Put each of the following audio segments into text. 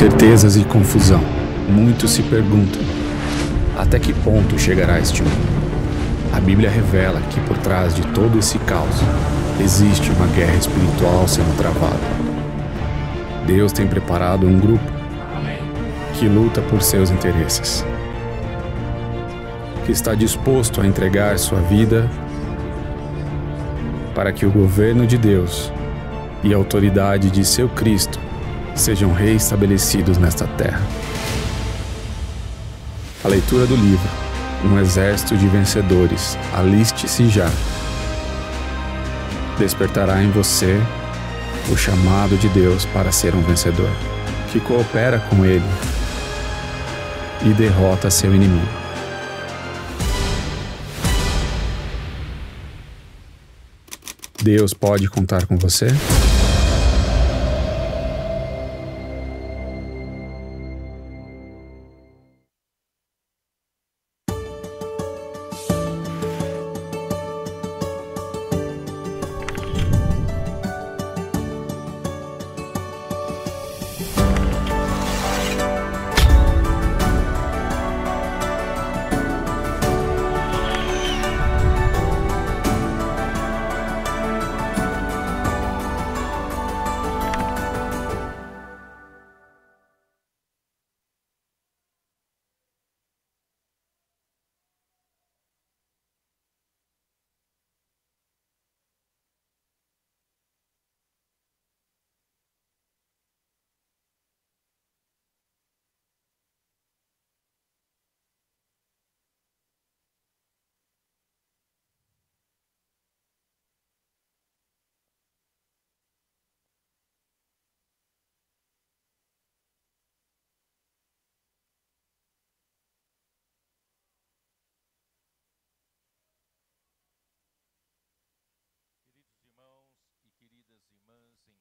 incertezas e confusão. Muitos se perguntam: até que ponto chegará este mundo? A Bíblia revela que por trás de todo esse caos existe uma guerra espiritual sendo travada. Deus tem preparado um grupo que luta por seus interesses, que está disposto a entregar sua vida para que o governo de Deus e a autoridade de seu Cristo sejam reestabelecidos nesta terra. A leitura do livro Um Exército de Vencedores, aliste-se já. Despertará em você o chamado de Deus para ser um vencedor, que coopera com Ele e derrota seu inimigo. Deus pode contar com você?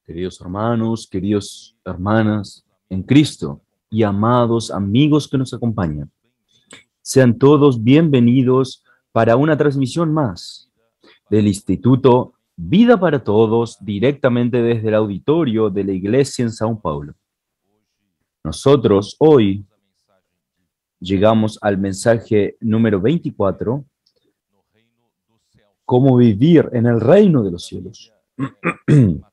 Queridos hermanos, queridos hermanas en Cristo y amados amigos que nos acompañan, sean todos bienvenidos para una transmisión más del Instituto Vida para Todos directamente desde el auditorio de la Iglesia en Sao Paulo. Nosotros hoy llegamos al mensaje número 24, cómo vivir en el reino de los cielos.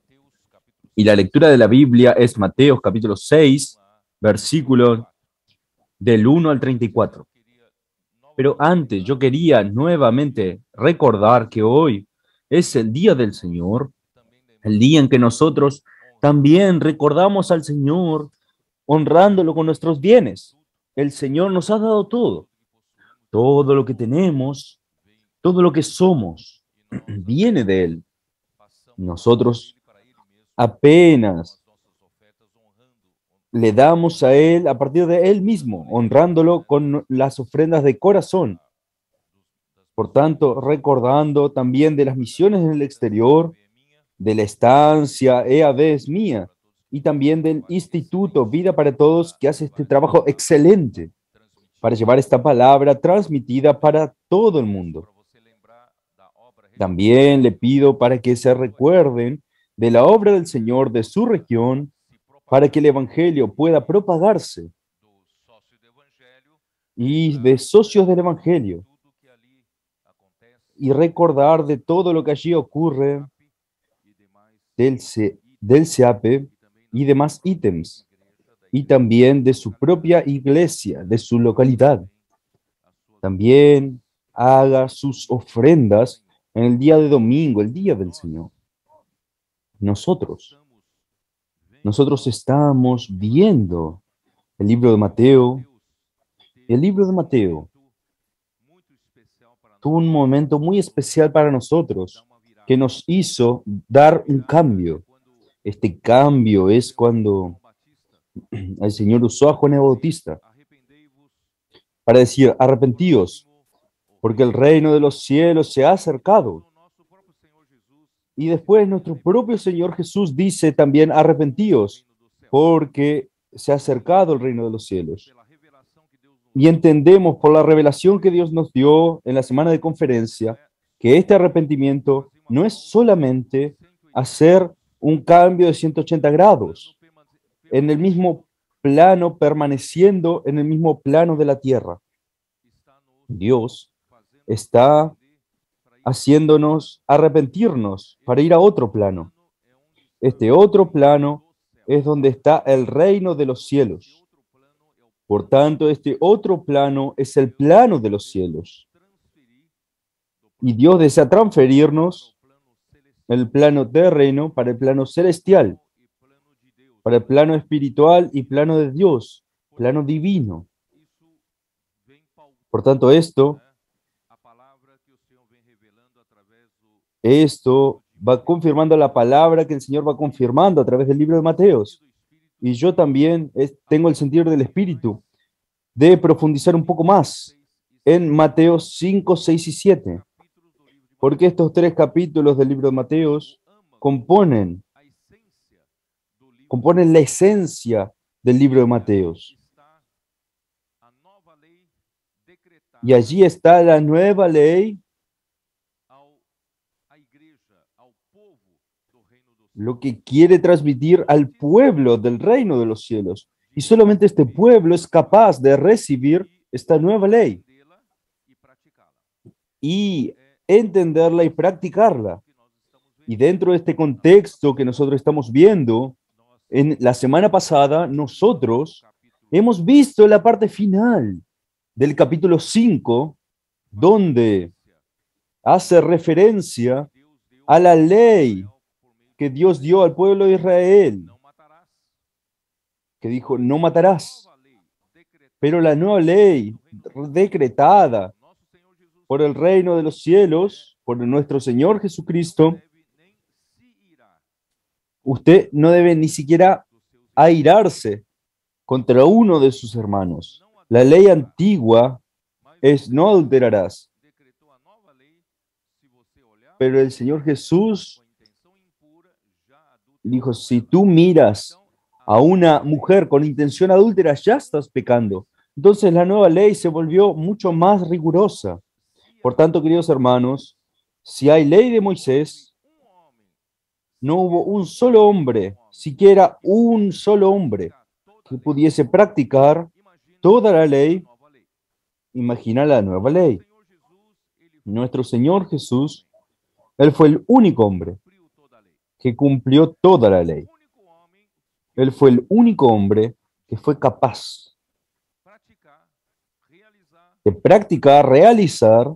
Y la lectura de la Biblia es Mateo capítulo 6, versículo del 1 al 34. Pero antes yo quería nuevamente recordar que hoy es el día del Señor, el día en que nosotros también recordamos al Señor honrándolo con nuestros bienes. El Señor nos ha dado todo, todo lo que tenemos, todo lo que somos, viene de Él. Nosotros apenas le damos a Él a partir de Él mismo, honrándolo con las ofrendas de corazón. Por tanto, recordando también de las misiones en el exterior, de la estancia EAD es mía, y también del Instituto Vida para Todos, que hace este trabajo excelente para llevar esta palabra transmitida para todo el mundo. También le pido para que se recuerden de la obra del Señor de su región para que el Evangelio pueda propagarse. Y de socios del Evangelio. Y recordar de todo lo que allí ocurre del, del CEAPE y demás ítems. Y también de su propia iglesia, de su localidad. También haga sus ofrendas en el día de domingo, el día del Señor nosotros. Nosotros estamos viendo el libro de Mateo. El libro de Mateo tuvo un momento muy especial para nosotros que nos hizo dar un cambio. Este cambio es cuando el Señor usó a Juan el Bautista para decir, arrepentíos, porque el reino de los cielos se ha acercado. Y después nuestro propio Señor Jesús dice también, arrepentíos, porque se ha acercado el reino de los cielos. Y entendemos por la revelación que Dios nos dio en la semana de conferencia, que este arrepentimiento no es solamente hacer un cambio de 180 grados en el mismo plano permaneciendo en el mismo plano de la tierra. Dios está haciéndonos arrepentirnos para ir a otro plano. Este otro plano es donde está el reino de los cielos. Por tanto, este otro plano es el plano de los cielos. Y Dios desea transferirnos el plano terreno para el plano celestial, para el plano espiritual y plano de Dios, plano divino. Por tanto, esto, esto va confirmando la palabra que el Señor va confirmando a través del libro de Mateos. Y yo también tengo el sentido del Espíritu de profundizar un poco más en Mateos 5, 6 y 7. Porque estos tres capítulos del libro de Mateos componen, componen la esencia del libro de Mateos. Y allí está la nueva ley lo que quiere transmitir al pueblo del reino de los cielos. Y solamente este pueblo es capaz de recibir esta nueva ley y entenderla y practicarla. Y dentro de este contexto que nosotros estamos viendo, en la semana pasada nosotros hemos visto la parte final del capítulo 5, donde hace referencia a la ley que Dios dio al pueblo de Israel, que dijo, no matarás. Pero la nueva ley decretada por el reino de los cielos, por nuestro Señor Jesucristo, usted no debe ni siquiera airarse contra uno de sus hermanos. La ley antigua es no adulterarás. Pero el Señor Jesús dijo, si tú miras a una mujer con intención adúltera, ya estás pecando. Entonces la nueva ley se volvió mucho más rigurosa. Por tanto, queridos hermanos, si hay ley de Moisés, no hubo un solo hombre, siquiera un solo hombre, que pudiese practicar toda la ley. Imagina la nueva ley. Nuestro Señor Jesús, Él fue el único hombre que cumplió toda la ley. Él fue el único hombre que fue capaz de practicar, realizar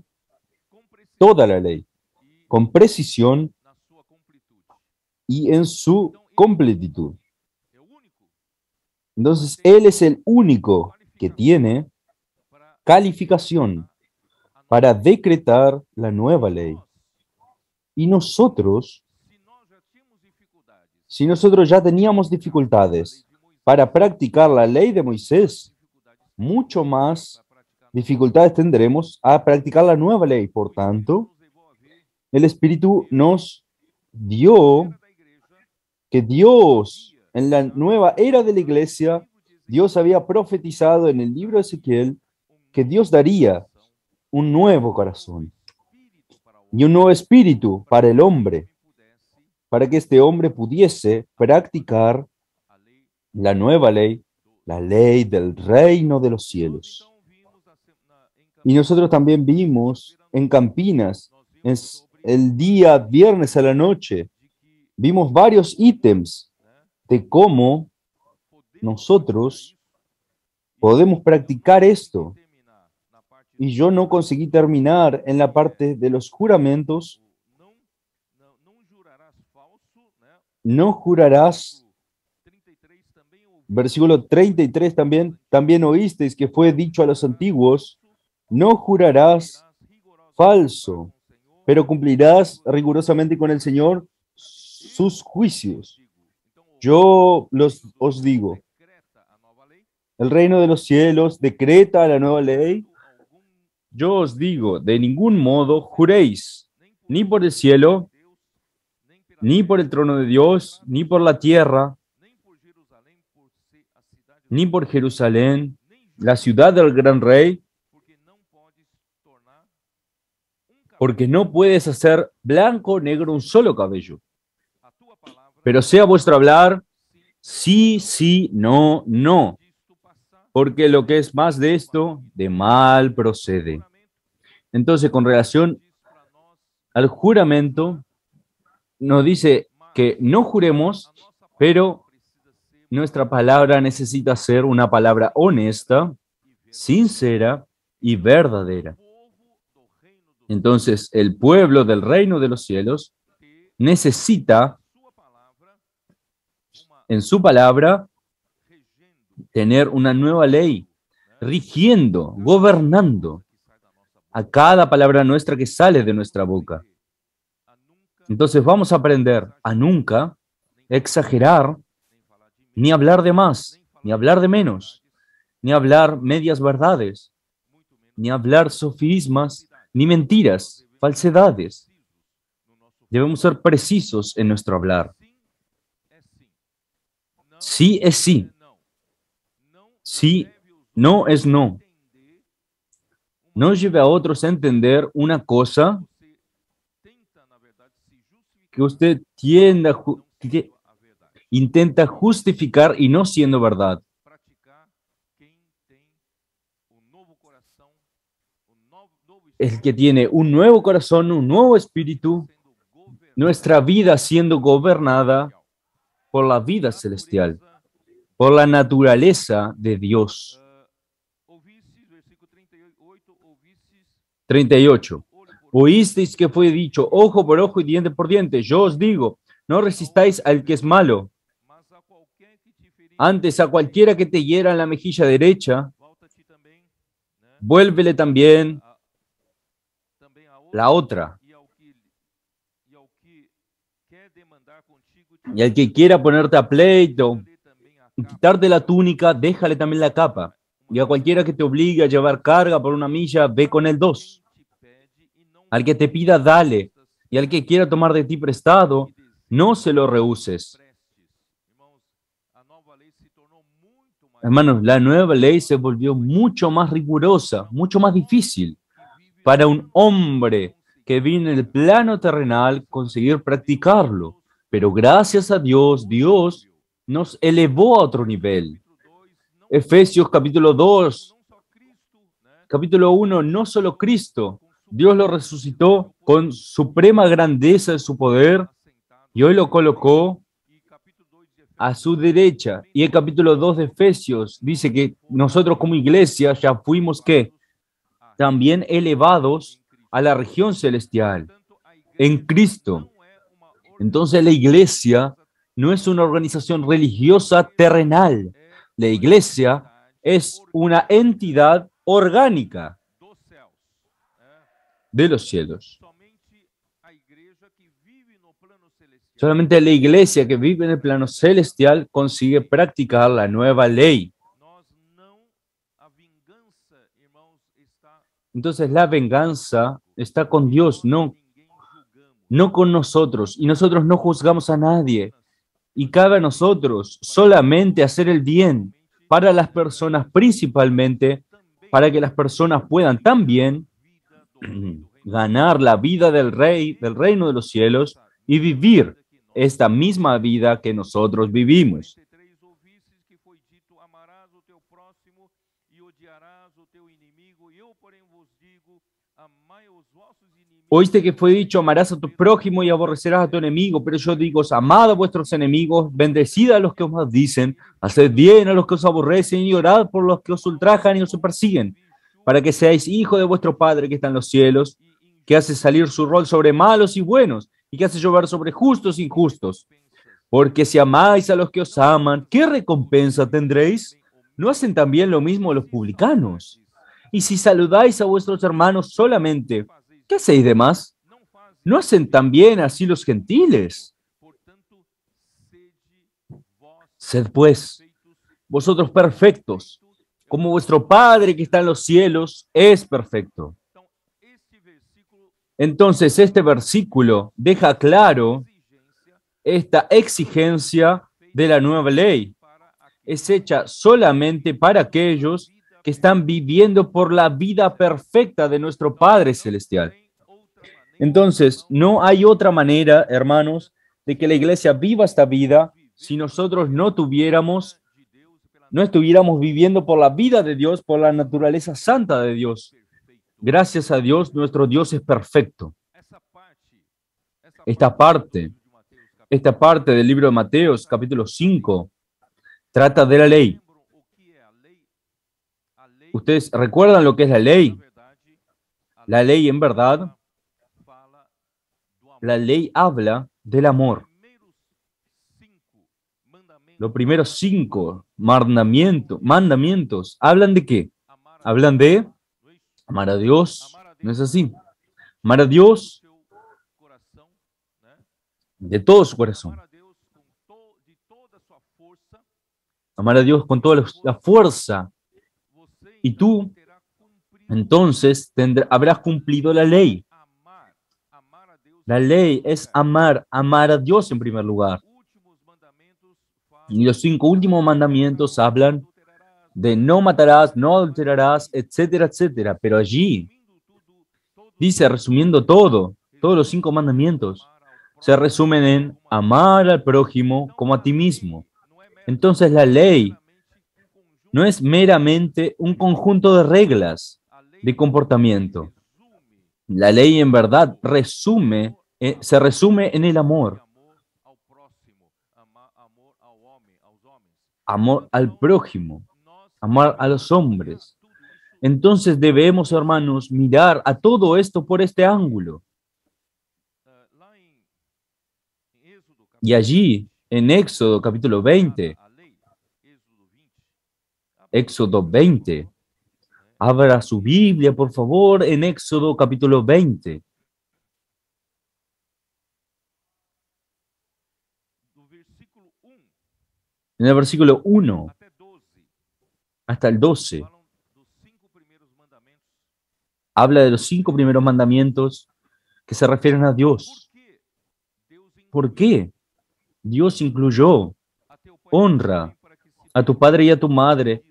toda la ley con precisión y en su completitud. Entonces, Él es el único que tiene calificación para decretar la nueva ley. Y nosotros si nosotros ya teníamos dificultades para practicar la ley de Moisés, mucho más dificultades tendremos a practicar la nueva ley. Por tanto, el Espíritu nos dio que Dios, en la nueva era de la iglesia, Dios había profetizado en el libro de Ezequiel que Dios daría un nuevo corazón y un nuevo espíritu para el hombre para que este hombre pudiese practicar la nueva ley, la ley del reino de los cielos. Y nosotros también vimos en Campinas, el día viernes a la noche, vimos varios ítems de cómo nosotros podemos practicar esto. Y yo no conseguí terminar en la parte de los juramentos no jurarás. Versículo 33 también, también oísteis que fue dicho a los antiguos, no jurarás falso, pero cumplirás rigurosamente con el Señor sus juicios. Yo los, os digo, el reino de los cielos decreta la nueva ley. Yo os digo, de ningún modo juréis, ni por el cielo, ni por el trono de Dios, ni por la tierra, ni por Jerusalén, la ciudad del gran rey, porque no puedes hacer blanco o negro un solo cabello. Pero sea vuestro hablar sí, sí, no, no, porque lo que es más de esto, de mal procede. Entonces, con relación al juramento, nos dice que no juremos, pero nuestra palabra necesita ser una palabra honesta, sincera y verdadera. Entonces, el pueblo del reino de los cielos necesita en su palabra tener una nueva ley, rigiendo, gobernando a cada palabra nuestra que sale de nuestra boca. Entonces vamos a aprender a nunca exagerar, ni hablar de más, ni hablar de menos, ni hablar medias verdades, ni hablar sofismas, ni mentiras, falsedades. Debemos ser precisos en nuestro hablar. Sí es sí. Sí, no es no. No lleve a otros a entender una cosa que usted tienda, intenta justificar y no siendo verdad. El que tiene un nuevo corazón, un nuevo espíritu, nuestra vida siendo gobernada por la vida celestial, por la naturaleza de Dios. 38. Oísteis que fue dicho, ojo por ojo y diente por diente. Yo os digo, no resistáis al que es malo. Antes a cualquiera que te hiera en la mejilla derecha, vuélvele también la otra. Y al que quiera ponerte a pleito, quitarte la túnica, déjale también la capa. Y a cualquiera que te obligue a llevar carga por una milla, ve con el dos. Al que te pida, dale. Y al que quiera tomar de ti prestado, no se lo rehuses. Hermanos, la nueva ley se volvió mucho más rigurosa, mucho más difícil para un hombre que viene en el plano terrenal conseguir practicarlo. Pero gracias a Dios, Dios nos elevó a otro nivel. Efesios capítulo 2, capítulo 1, no solo Cristo, Dios lo resucitó con suprema grandeza de su poder y hoy lo colocó a su derecha. Y el capítulo 2 de Efesios dice que nosotros como iglesia ya fuimos que también elevados a la región celestial en Cristo. Entonces la iglesia no es una organización religiosa terrenal. La iglesia es una entidad orgánica de los cielos. Solamente la iglesia que vive en el plano celestial consigue practicar la nueva ley. Entonces la venganza está con Dios, no, no con nosotros. Y nosotros no juzgamos a nadie. Y cabe a nosotros solamente hacer el bien para las personas, principalmente para que las personas puedan también ganar la vida del rey, del reino de los cielos y vivir esta misma vida que nosotros vivimos. Oíste que fue dicho, amarás a tu prójimo y aborrecerás a tu enemigo, pero yo digo, amad a vuestros enemigos, bendecid a los que os maldicen, haced bien a los que os aborrecen y orad por los que os ultrajan y os persiguen para que seáis hijo de vuestro Padre que está en los cielos, que hace salir su rol sobre malos y buenos, y que hace llover sobre justos e injustos. Porque si amáis a los que os aman, ¿qué recompensa tendréis? ¿No hacen también lo mismo los publicanos? Y si saludáis a vuestros hermanos solamente, ¿qué hacéis de más? ¿No hacen también así los gentiles? Sed pues vosotros perfectos, como vuestro Padre que está en los cielos es perfecto. Entonces, este versículo deja claro esta exigencia de la nueva ley. Es hecha solamente para aquellos que están viviendo por la vida perfecta de nuestro Padre Celestial. Entonces, no hay otra manera, hermanos, de que la iglesia viva esta vida si nosotros no tuviéramos no estuviéramos viviendo por la vida de Dios, por la naturaleza santa de Dios. Gracias a Dios, nuestro Dios es perfecto. Esta parte, esta parte del libro de Mateos, capítulo 5, trata de la ley. ¿Ustedes recuerdan lo que es la ley? La ley en verdad, la ley habla del amor. Los primeros cinco mandamientos, mandamientos, ¿hablan de qué? Hablan de amar a Dios, ¿no es así? Amar a Dios de todo su corazón. Amar a Dios con toda la fuerza. Y tú, entonces, habrás cumplido la ley. La ley es amar, amar a Dios en primer lugar. Y los cinco últimos mandamientos hablan de no matarás, no adulterarás, etcétera, etcétera. Pero allí dice, resumiendo todo, todos los cinco mandamientos, se resumen en amar al prójimo como a ti mismo. Entonces la ley no es meramente un conjunto de reglas de comportamiento. La ley en verdad resume, eh, se resume en el amor. Amor al prójimo, amar a los hombres. Entonces debemos, hermanos, mirar a todo esto por este ángulo. Y allí, en Éxodo capítulo 20, Éxodo 20, abra su Biblia, por favor, en Éxodo capítulo 20. En el versículo 1 hasta el 12, habla de los cinco primeros mandamientos que se refieren a Dios. ¿Por qué? Dios incluyó honra a tu padre y a tu madre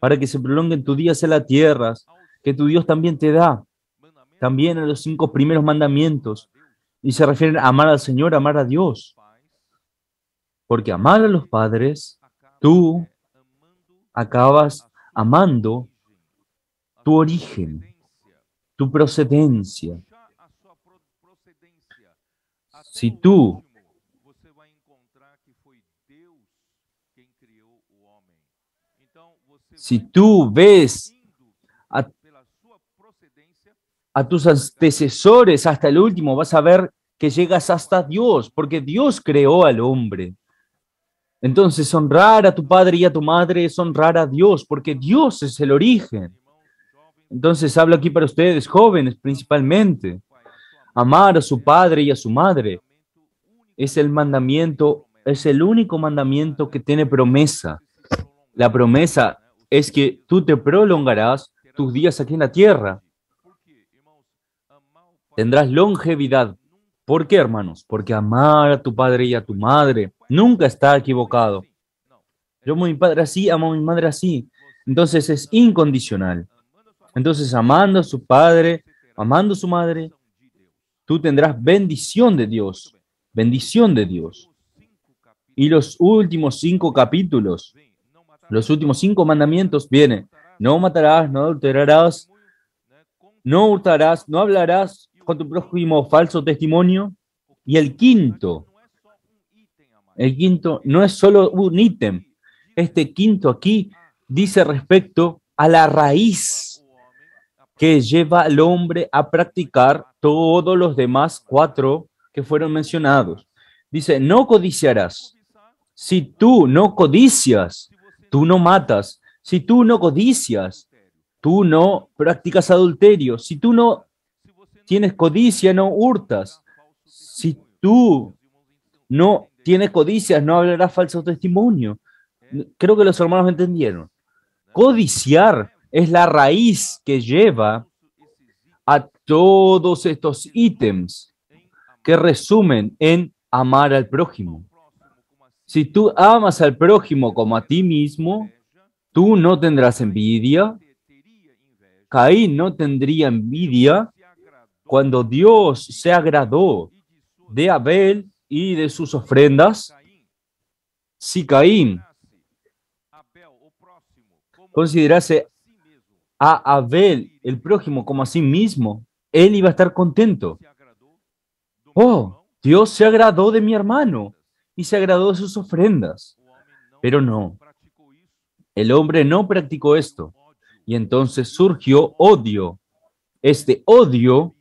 para que se prolonguen tus días en la tierra, que tu Dios también te da. También a los cinco primeros mandamientos. Y se refieren a amar al Señor, amar a Dios. Porque amar a los padres, tú acabas amando tu origen, tu procedencia. Si tú si tú ves a, a, tus antecesores hasta el último, vas a ver que llegas hasta Dios, porque Dios creó al hombre. Entonces, honrar a tu padre y a tu madre es honrar a Dios, porque Dios es el origen. Entonces, hablo aquí para ustedes, jóvenes principalmente. Amar a su padre y a su madre es el mandamiento, es el único mandamiento que tiene promesa. La promesa es que tú te prolongarás tus días aquí en la tierra. Tendrás longevidad. ¿Por qué, hermanos? Porque amar a tu padre y a tu madre nunca está equivocado. Yo amo a mi padre así, amo a mi madre así. Entonces es incondicional. Entonces, amando a su padre, amando a su madre, tú tendrás bendición de Dios. Bendición de Dios. Y los últimos cinco capítulos, los últimos cinco mandamientos viene, no matarás, no adulterarás, no hurtarás, no hablarás con tu prójimo falso testimonio. Y el quinto, el quinto no es solo un ítem. Este quinto aquí dice respecto a la raíz que lleva al hombre a practicar todos los demás cuatro que fueron mencionados. Dice, no codiciarás. Si tú no codicias, tú no matas. Si tú no codicias, tú no practicas adulterio. Si tú no tienes codicia, no hurtas. Si tú no tienes codicias, no hablarás falso testimonio. Creo que los hermanos entendieron. Codiciar es la raíz que lleva a todos estos ítems que resumen en amar al prójimo. Si tú amas al prójimo como a ti mismo, tú no tendrás envidia. Caín no tendría envidia cuando Dios se agradó de Abel y de sus ofrendas, si Caín considerase a Abel, el prójimo, como a sí mismo, él iba a estar contento. Oh, Dios se agradó de mi hermano y se agradó de sus ofrendas. Pero no, el hombre no practicó esto. Y entonces surgió odio. Este odio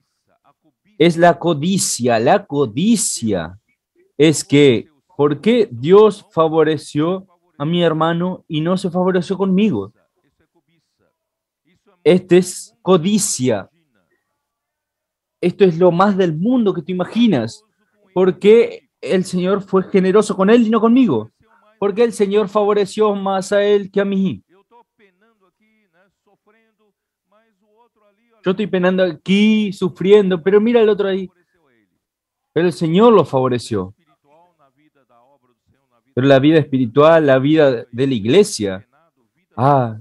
es la codicia. La codicia es que, ¿por qué Dios favoreció a mi hermano y no se favoreció conmigo? Este es codicia. Esto es lo más del mundo que tú imaginas. ¿Por qué el Señor fue generoso con él y no conmigo? Porque el Señor favoreció más a él que a mí. Yo estoy penando aquí, sufriendo, pero mira el otro ahí. Pero el Señor lo favoreció. Pero la vida espiritual, la vida de la iglesia. Ah,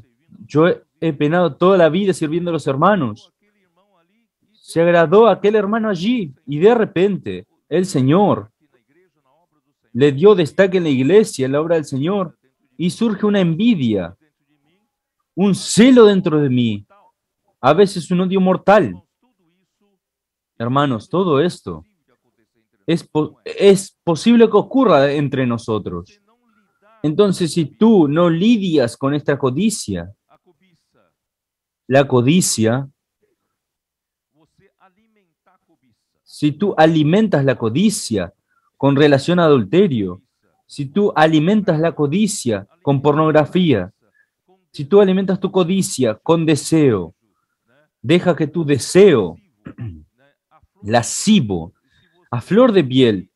yo he penado toda la vida sirviendo a los hermanos. Se agradó a aquel hermano allí y de repente el Señor le dio destaque en la iglesia, en la obra del Señor, y surge una envidia, un celo dentro de mí, a veces un odio mortal. Hermanos, todo esto es, es posible que ocurra entre nosotros. Entonces, si tú no lidias con esta codicia, la codicia, si tú alimentas la codicia con relación a adulterio, si tú alimentas la codicia con pornografía, si tú alimentas tu codicia con deseo, deja que tu deseo lascivo, a flor de piel,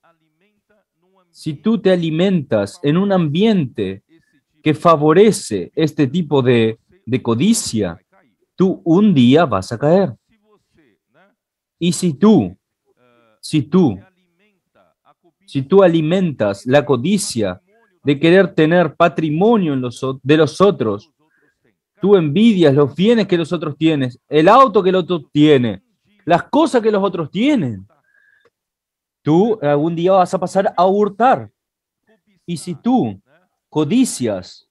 si tú te alimentas en un ambiente que favorece este tipo de, de codicia, tú un día vas a caer. Y si tú, si tú, si tú alimentas la codicia de querer tener patrimonio de los otros, tú envidias los bienes que los otros tienen, el auto que el otro tiene, las cosas que los otros tienen. Tú algún día vas a pasar a hurtar. Y si tú codicias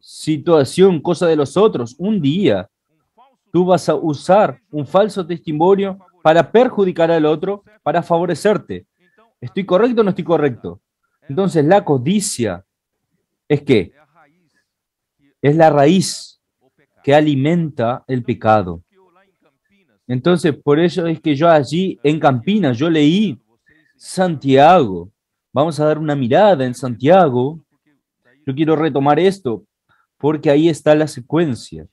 situación, cosa de los otros, un día tú vas a usar un falso testimonio para perjudicar al otro, para favorecerte. ¿Estoy correcto o no estoy correcto? Entonces la codicia es que es la raíz que alimenta el pecado. Entonces, por eso es que yo allí en Campinas, yo leí Santiago. Vamos a dar una mirada en Santiago. Yo quiero retomar esto porque ahí está la secuencia.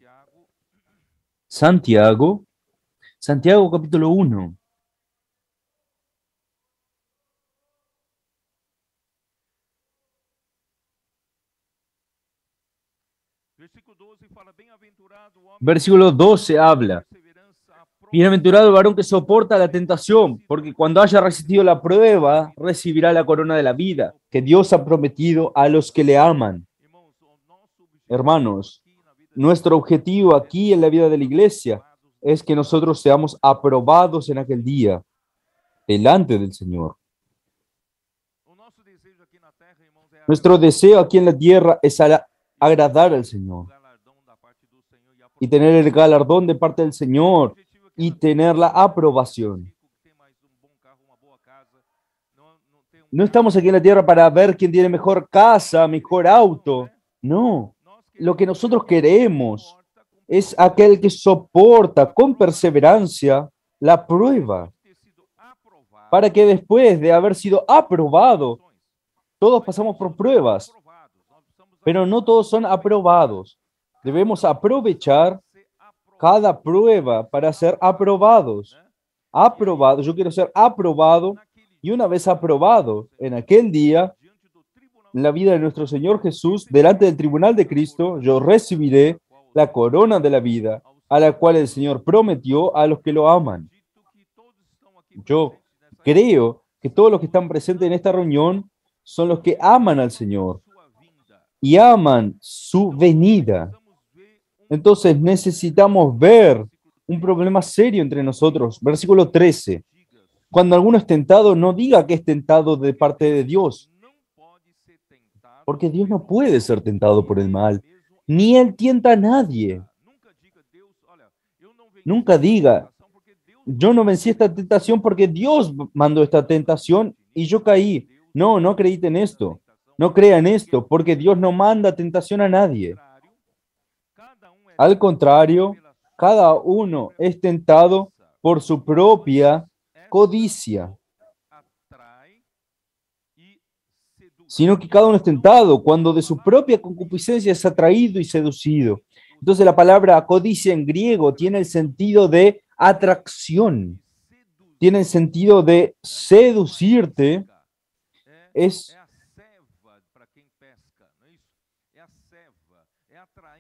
Santiago, Santiago capítulo 1. Versículo 12 habla. Bienaventurado el varón que soporta la tentación, porque cuando haya resistido la prueba, recibirá la corona de la vida que Dios ha prometido a los que le aman. Hermanos, nuestro objetivo aquí en la vida de la iglesia es que nosotros seamos aprobados en aquel día delante del Señor. Nuestro deseo aquí en la tierra es agradar al Señor y tener el galardón de parte del Señor y tener la aprobación. No estamos aquí en la tierra para ver quién tiene mejor casa, mejor auto. No, lo que nosotros queremos es aquel que soporta con perseverancia la prueba, para que después de haber sido aprobado, todos pasamos por pruebas, pero no todos son aprobados. Debemos aprovechar cada prueba para ser aprobados. Aprobado, yo quiero ser aprobado y una vez aprobado en aquel día, la vida de nuestro Señor Jesús, delante del tribunal de Cristo, yo recibiré la corona de la vida, a la cual el Señor prometió a los que lo aman. Yo creo que todos los que están presentes en esta reunión son los que aman al Señor y aman su venida. Entonces necesitamos ver un problema serio entre nosotros. Versículo 13. Cuando alguno es tentado, no diga que es tentado de parte de Dios, Porque Dios no puede ser tentado por el mal, ni Él tienta a nadie. Nunca diga, yo no vencí esta tentación porque Dios mandó esta tentación y yo caí. No, no acredite en esto. No crea en esto, porque Dios no manda tentación a nadie. Al contrario, cada uno es tentado por su propia codicia. Sino que cada uno es tentado cuando de su propia concupiscencia es atraído y seducido. Entonces la palabra codicia en griego tiene el sentido de atracción, tiene el sentido de seducirte. Es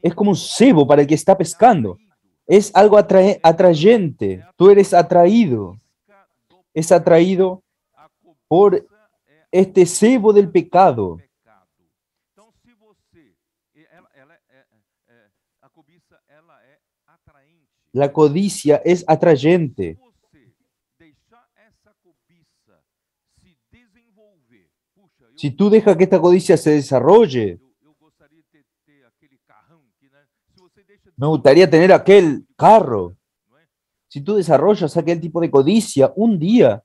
es como un cebo para el que está pescando. Es algo atrayente. Tú eres atraído. Es atraído por este cebo del pecado. La codicia es atrayente. Si tú dejas que esta codicia se desarrolle, Me gustaría tener aquel carro. Si tú desarrollas aquel tipo de codicia, un día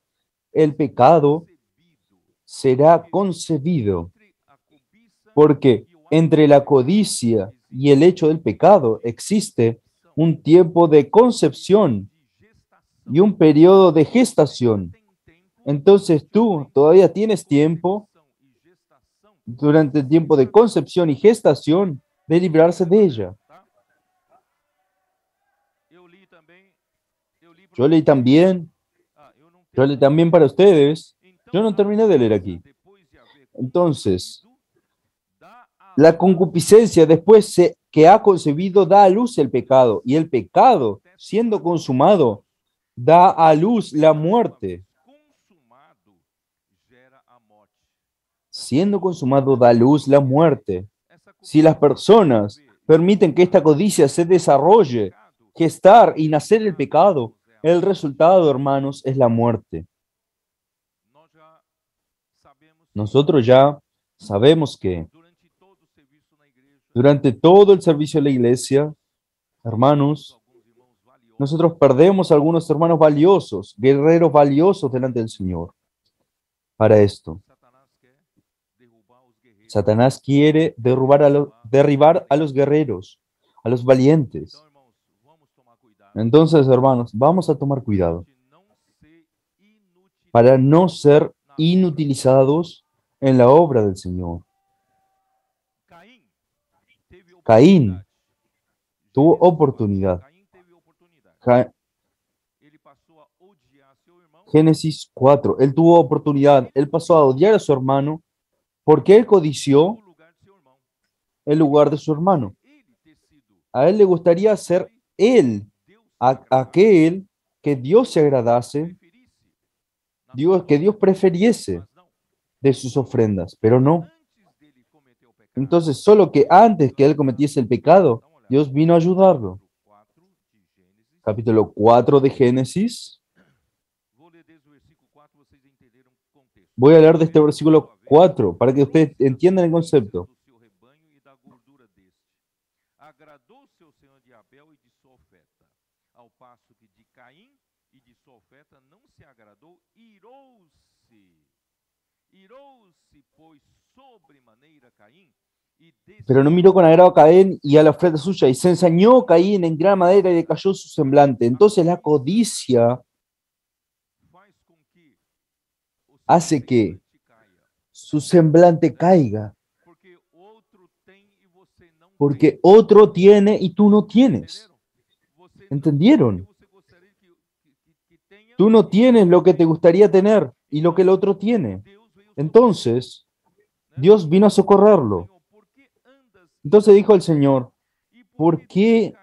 el pecado será concebido. Porque entre la codicia y el hecho del pecado existe un tiempo de concepción y un periodo de gestación. Entonces tú todavía tienes tiempo durante el tiempo de concepción y gestación de librarse de ella. Yo leí también, yo leí también para ustedes. Yo no terminé de leer aquí. Entonces, la concupiscencia después que ha concebido da a luz el pecado y el pecado, siendo consumado, da a luz la muerte. Siendo consumado da a luz la muerte. Si las personas permiten que esta codicia se desarrolle, gestar y nacer el pecado, el resultado, hermanos, es la muerte. Nosotros ya sabemos que durante todo el servicio de la iglesia, hermanos, nosotros perdemos algunos hermanos valiosos, guerreros valiosos delante del Señor. Para esto, Satanás quiere derrubar a derribar a los guerreros, a los valientes. Entonces, hermanos, vamos a tomar cuidado para no ser inutilizados en la obra del Señor. Caín tuvo oportunidad. Génesis 4. Él tuvo oportunidad. Él pasó a odiar a su hermano porque él codició el lugar de su hermano. A él le gustaría ser él a aquel que Dios se agradase, Dios, que Dios preferiese de sus ofrendas, pero no. Entonces, solo que antes que él cometiese el pecado, Dios vino a ayudarlo. Capítulo 4 de Génesis. Voy a hablar de este versículo 4 para que ustedes entiendan el concepto. Pero no miró con agrado a Caín y a la ofrenda suya, y se ensañó Caín en gran madera y decayó su semblante. Entonces la codicia hace que su semblante caiga, porque otro tiene y tú no tienes. ¿Entendieron? Tú no tienes lo que te gustaría tener y lo que el otro tiene. Entonces, Dios vino a socorrerlo. Entonces dijo el Señor, ¿por qué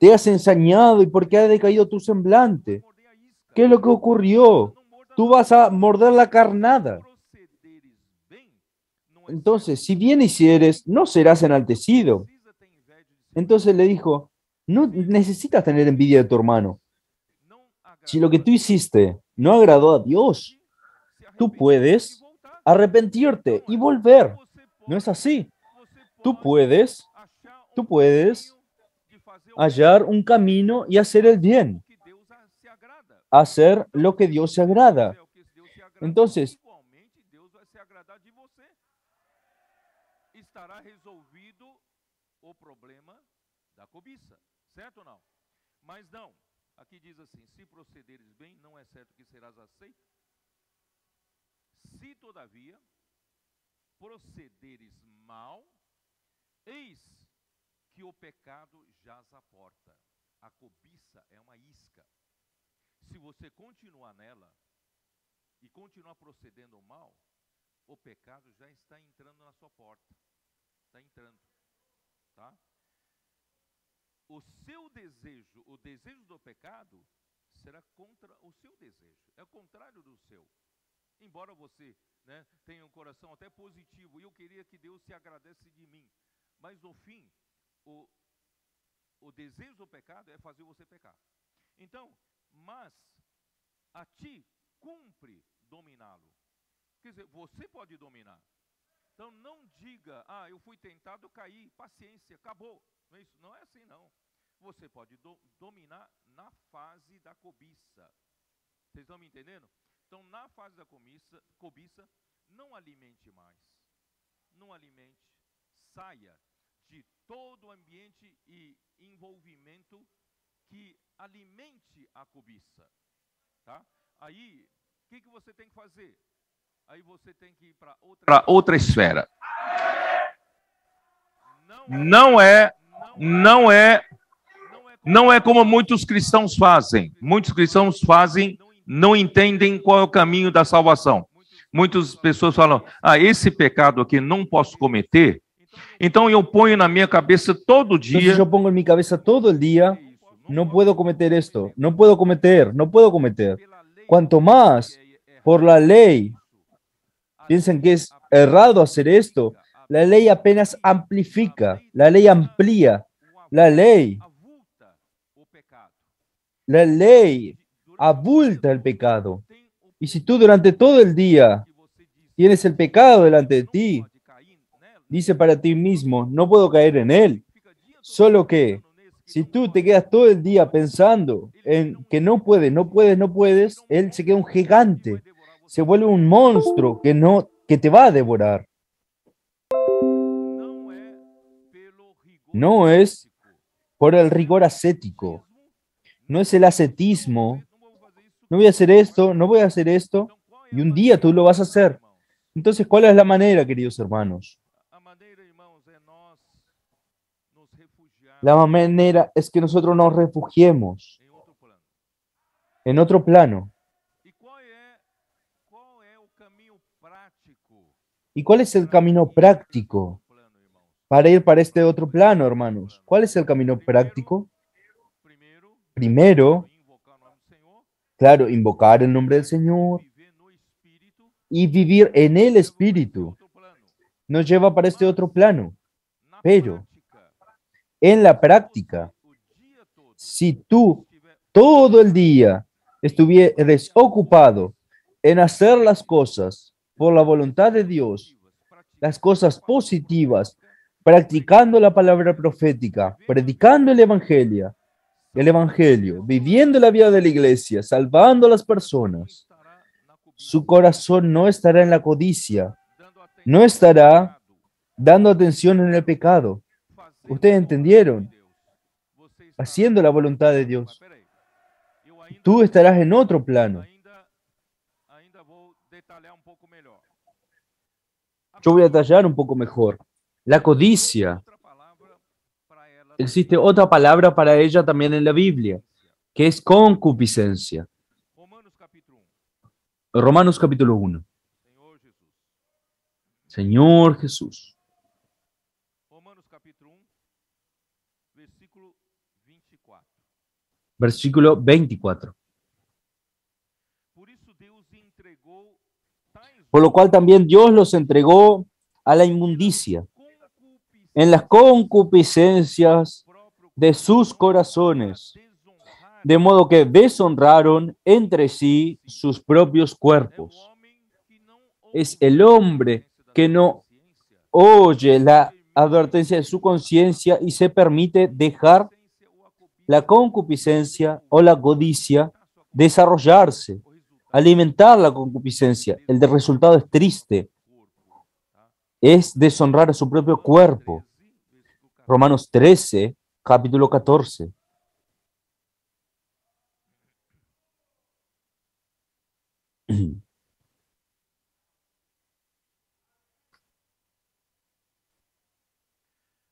te has ensañado y por qué ha decaído tu semblante? ¿Qué es lo que ocurrió? Tú vas a morder la carnada. Entonces, si bien hicieres, no serás enaltecido. Entonces le dijo, no necesitas tener envidia de tu hermano. Si lo que tú hiciste no agradó a Dios, tú puedes arrepentirte y volver. No es así. Tú puedes, tú puedes hallar un camino y hacer el bien, hacer lo que Dios se agrada. Entonces, estará resolvido o problema da cobiça, certo ou não? Mas não, aqui diz assim: se procederes bem, não é certo que serás aceito. Se todavia procederes mal, eis que o pecado jaz à porta. A cobiça é uma isca. Se você continuar nela e continuar procedendo mal, o pecado já está entrando na sua porta. Está entrando. Tá? O seu desejo, o desejo do pecado, será contra o seu desejo. É o contrário do seu. Embora você né, tenha um coração até positivo, e eu queria que Deus se agradecesse de mim. Mas no fim, o, o desejo do pecado é fazer você pecar. Então, mas a ti cumpre dominá-lo. Quer dizer, você pode dominar. Então não diga, ah, eu fui tentado, cair, paciência, acabou. Não é, isso? não é assim não. Você pode do, dominar na fase da cobiça. Vocês estão me entendendo? Então, na fase da cobiça, cobiça, não alimente mais. Não alimente. Saia de todo o ambiente e envolvimento que alimente a cobiça. Tá? Aí, o que, que você tem que fazer? Aí você tem que ir para outra, outra esfera. Não é, não é, não é como muitos cristãos fazem. Muitos cristãos fazem, não entendem qual é o caminho da salvação. Muitas pessoas falam: ah, esse pecado aqui não posso cometer. Então eu ponho na minha cabeça todo dia. Entonces yo pongo en mi cabeza todo día, no puedo cometer esto, no puedo cometer, no puedo cometer. Cuanto más por la ley piensan que es errado hacer esto, la ley apenas amplifica, la ley amplía, la ley, la ley abulta el pecado. Y si tú durante todo el día tienes el pecado delante de ti, dice para ti mismo, no puedo caer en él. Solo que si tú te quedas todo el día pensando en que no puedes, no puedes, no puedes, él se queda un gigante, se vuelve un monstruo que no que te va a devorar. No es por el rigor ascético, no es el ascetismo. No voy a hacer esto, no voy a hacer esto, y un día tú lo vas a hacer. Entonces, ¿cuál es la manera, queridos hermanos? La manera es que nosotros nos refugiemos en otro plano. ¿Y cuál es el camino práctico para ir para este otro plano, hermanos? ¿Cuál es el camino práctico? Primero, claro, invocar el nombre del Señor y vivir en el Espíritu. Nos lleva para este otro plano. Pero en la práctica, si tú todo el día estuvieras ocupado en hacer las cosas por la voluntad de Dios, las cosas positivas, practicando la palabra profética, predicando el evangelio, el evangelio, viviendo la vida de la iglesia, salvando a las personas, su corazón no estará en la codicia, no estará dando atención en el pecado, Ustedes entendieron. Haciendo la voluntad de Dios. Tú estarás en otro plano. Yo voy a detallar un poco mejor. La codicia. Existe otra palabra para ella también en la Biblia, que es concupiscencia. Romanos capítulo 1. Señor Jesús. versículo 24. Por lo cual también Dios los entregó a la inmundicia en las concupiscencias de sus corazones, de modo que deshonraron entre sí sus propios cuerpos. Es el hombre que no oye la advertencia de su conciencia y se permite dejar la concupiscencia o la codicia desarrollarse, alimentar la concupiscencia. El resultado es triste, es deshonrar a su propio cuerpo. Romanos 13, capítulo 14.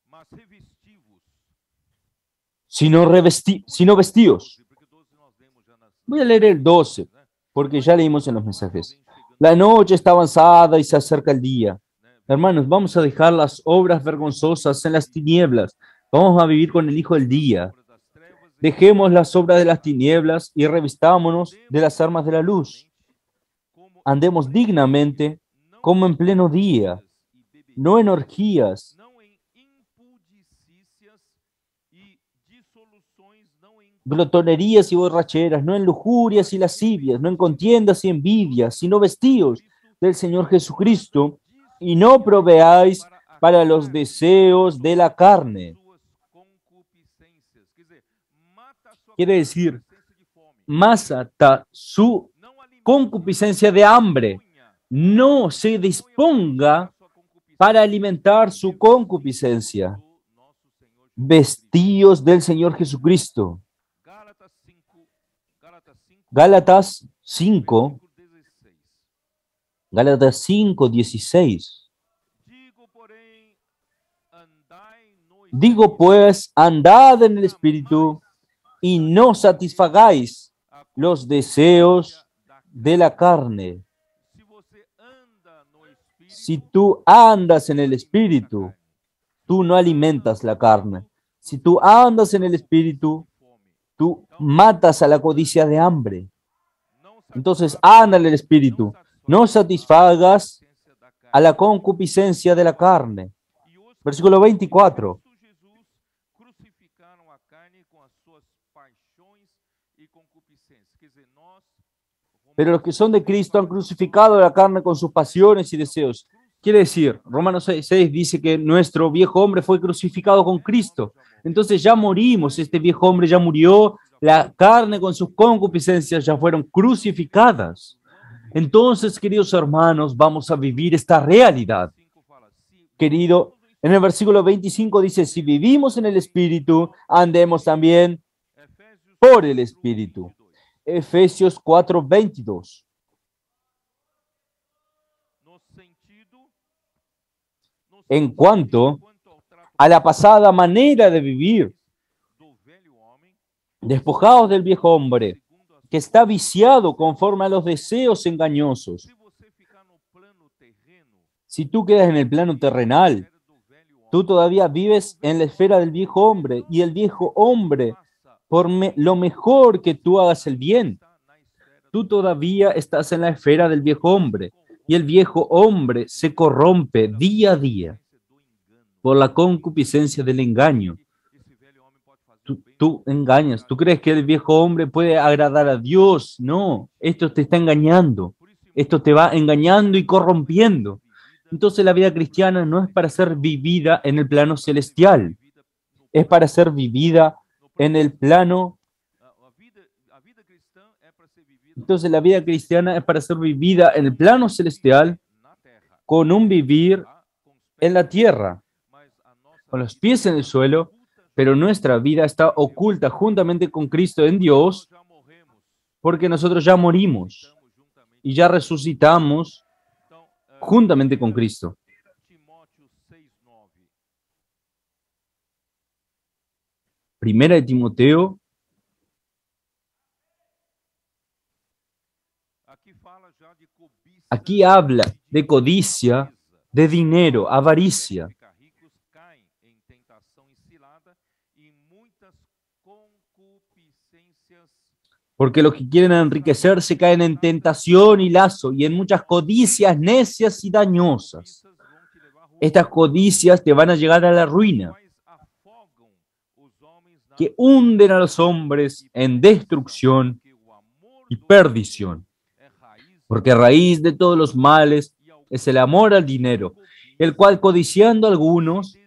Mas revestivos. Sino, revesti sino vestidos. Porque 12 nós lemos já nas. Voy a leer el 12, porque ya leímos en los mensajes. La noche está avanzada y se acerca el día. Hermanos, vamos a dejar las obras vergonzosas en las tinieblas. Vamos a vivir con el Hijo del día. Dejemos las obras de las tinieblas y revistámonos de las armas de la luz. Andemos dignamente como en pleno día, no en orgías, glotonerías y borracheras, no en lujurias y lascivias, no en contiendas y envidias, sino vestidos del Señor Jesucristo y no proveáis para los deseos de la carne. mata Quiere decir. Másata su concupiscencia de hambre. No se disponga para alimentar su concupiscencia. Vestidos del Señor Jesucristo. Gálatas 5, Gálatas 5, Gálatas 5, versículo 16. Gálatas 5, 16. Digo, pues, andad en el Espíritu y no satisfagáis los deseos de la carne. Si tú andas en el Espíritu, tú no alimentas la carne. Si tú andas en el Espíritu, tú matas a la codicia de hambre. Entonces, anda en el Espíritu. No satisfagas a la concupiscencia de la carne. Versículo 24. Cristo Jesus crucificaram a carne com as suas paixões e concupiscências. Quer dizer, nós Pero los que son de Cristo han crucificado la carne con sus pasiones y deseos. Quiere decir, Romanos 6, 6 dice que nuestro viejo hombre fue crucificado con Cristo. Entonces ya morimos, este viejo hombre ya murió, la carne con sus concupiscencias ya fueron crucificadas. Entonces, queridos hermanos, vamos a vivir esta realidad. 5 fala, se Querido, en el versículo 25 dice, si vivimos en el Espíritu, andemos también por el Espíritu. Efesios 4, 22. no sentido no En cuanto a la pasada manera de vivir, despojados del viejo hombre, que está viciado conforme a los deseos engañosos. Si tú quedas en el plano terrenal, tú todavía vives en la esfera del viejo hombre y el viejo hombre, por lo mejor que tú hagas el bien, tú todavía estás en la esfera del viejo hombre y el viejo hombre se corrompe día a día por la concupiscencia del engaño. Tú, tú engañas, tú crees que el viejo hombre puede agradar a Dios. No, esto te está engañando, esto te va engañando y corrompiendo. Entonces la vida cristiana no es para ser vivida en el plano celestial, es para ser vivida en el plano, entonces la vida cristiana es para ser vivida en el plano celestial con un vivir en la tierra, con los pies en el suelo, pero nuestra vida está oculta juntamente con Cristo en Dios porque nosotros ya morimos y ya resucitamos juntamente con Cristo. Timóteo 6:9. Primera de Timoteo, aquí habla de codicia, de dinero, avaricia, porque los que quieren enriquecerse caen en tentación y lazo y en muchas codicias necias y dañosas. Estas codicias te van a llegar a la ruina, que hunden a los hombres en destrucción y perdición. Porque raíz de todos los males es el amor al dinero, el cual codiciando algunos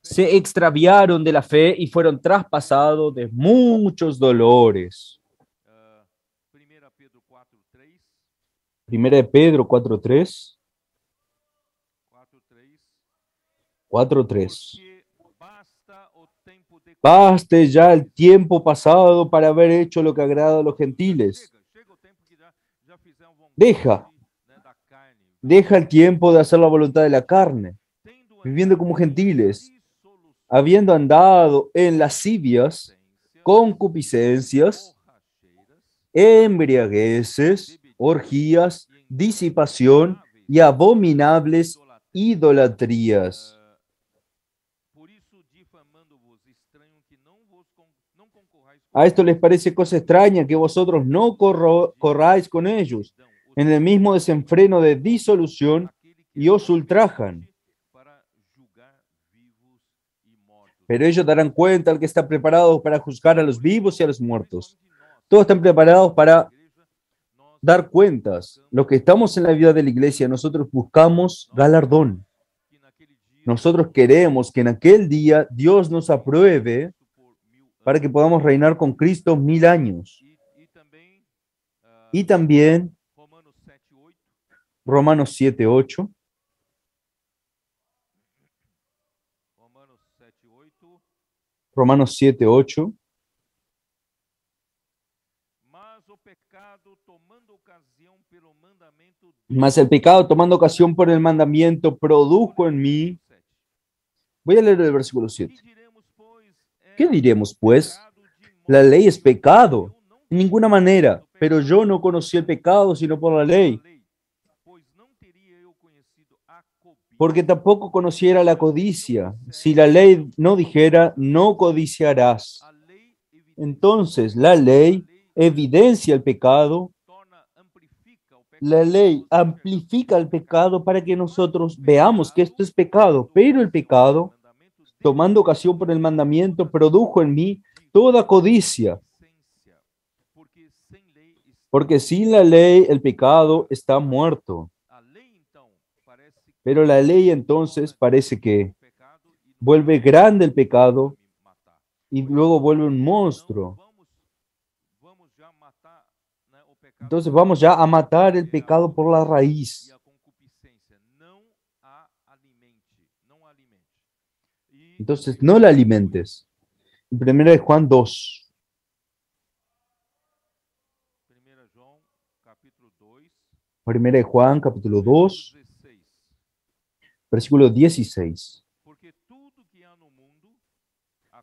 se extraviaron de la fe y fueron traspasados de muchos dolores. ah, 1 Pedro 4, 3, Primera de Pedro 4.3, 4, 3, 4.3. porque basta o tempo de Baste ya el tiempo pasado para haber hecho lo que agrada a los gentiles. Deja. Deja el tiempo de hacer la voluntad de la carne, viviendo como gentiles, habiendo andado en lascivias, concupiscencias, embriagueces, orgías, disipación y abominables idolatrías. A esto les parece cosa extraña que vosotros no corro- corráis con ellos en el mismo desenfreno de disolución y os ultrajan. Pero ellos darán cuenta al que está preparado para juzgar a los vivos y a los muertos. Todos están preparados para dar cuentas. Los que estamos en la vida de la iglesia, nosotros buscamos galardón. Nosotros queremos que en aquel día Dios nos apruebe para que podamos reinar con Cristo mil años. Y también Romanos 7, 8, Romanos 7, 8. Romanos 7, 8, Romanos 7, 8. mas o pecado tomando ocasião pelo mandamento Mas el pecado, tomando ocasión por el mandamiento, produjo en mí. 7. Voy a leer el versículo 7. Que diremos, pois? É ¿Qué diremos, pues? La ley es pecado. En ninguna manera. Pero yo no conocí el pecado sino por la ley. Porque tampoco conociera la codicia. Si la ley no dijera, no codiciarás. Entonces la ley evidencia el pecado. torna, amplifica o pecado. La ley amplifica el pecado para que nosotros veamos que esto es pecado. Pero el pecado, tomando ocasión por el mandamiento, produjo en mí toda codicia. porque sin la ley el pecado está muerto. Pero la ley entonces parece que vuelve grande el pecado y luego vuelve un monstruo. vamos vamos já matar, né, o pecado Entonces vamos ya a matar el pecado por la e raíz. alimente. E Entonces no la alimentes. En primera de Juan 2. 1 João, capítulo 2, Primera de Juan capítulo 2, 16. versículo 16.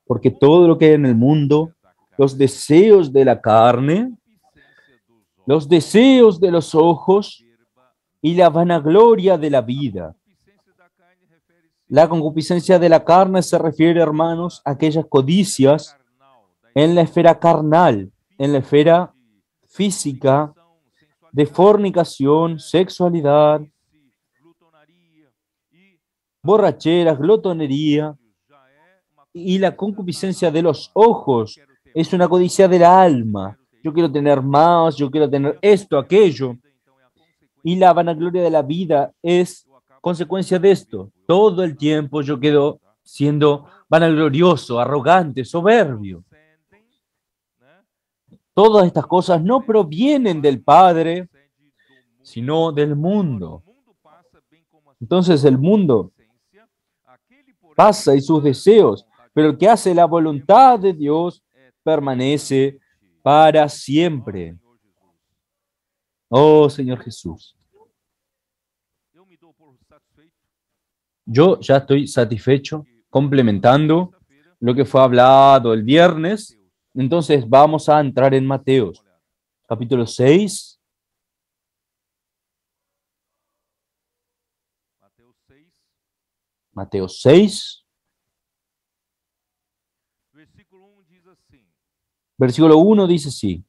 Porque todo lo que hay en el mundo, los deseos de la carne, a concupiscência dos olhos, los deseos de los ojos y la vanagloria de la vida. La concupiscencia de la carne se refiere, hermanos, a aquellas codicias en la esfera carnal, en la esfera física, de fornicación, sexualidad, borracheras, glotonería y la concupiscencia de los ojos. Es una codicia del alma. Yo quiero tener más, yo quiero tener esto, aquello. Y la vanagloria de la vida es consecuencia de esto. Todo el tiempo yo quedo siendo vanaglorioso, arrogante, soberbio. Todas estas cosas no provienen del Padre, sino del mundo. Entonces el mundo pasa y sus deseos, pero el que hace la voluntad de Dios permanece para siempre. Oh Señor Jesús, yo ya estoy satisfecho complementando lo que fue hablado el viernes. Entonces vamos a entrar en Mateos, capítulo 6, Mateus 6, Mateo 6, versículo 1 diz assim: versículo 1 dice así,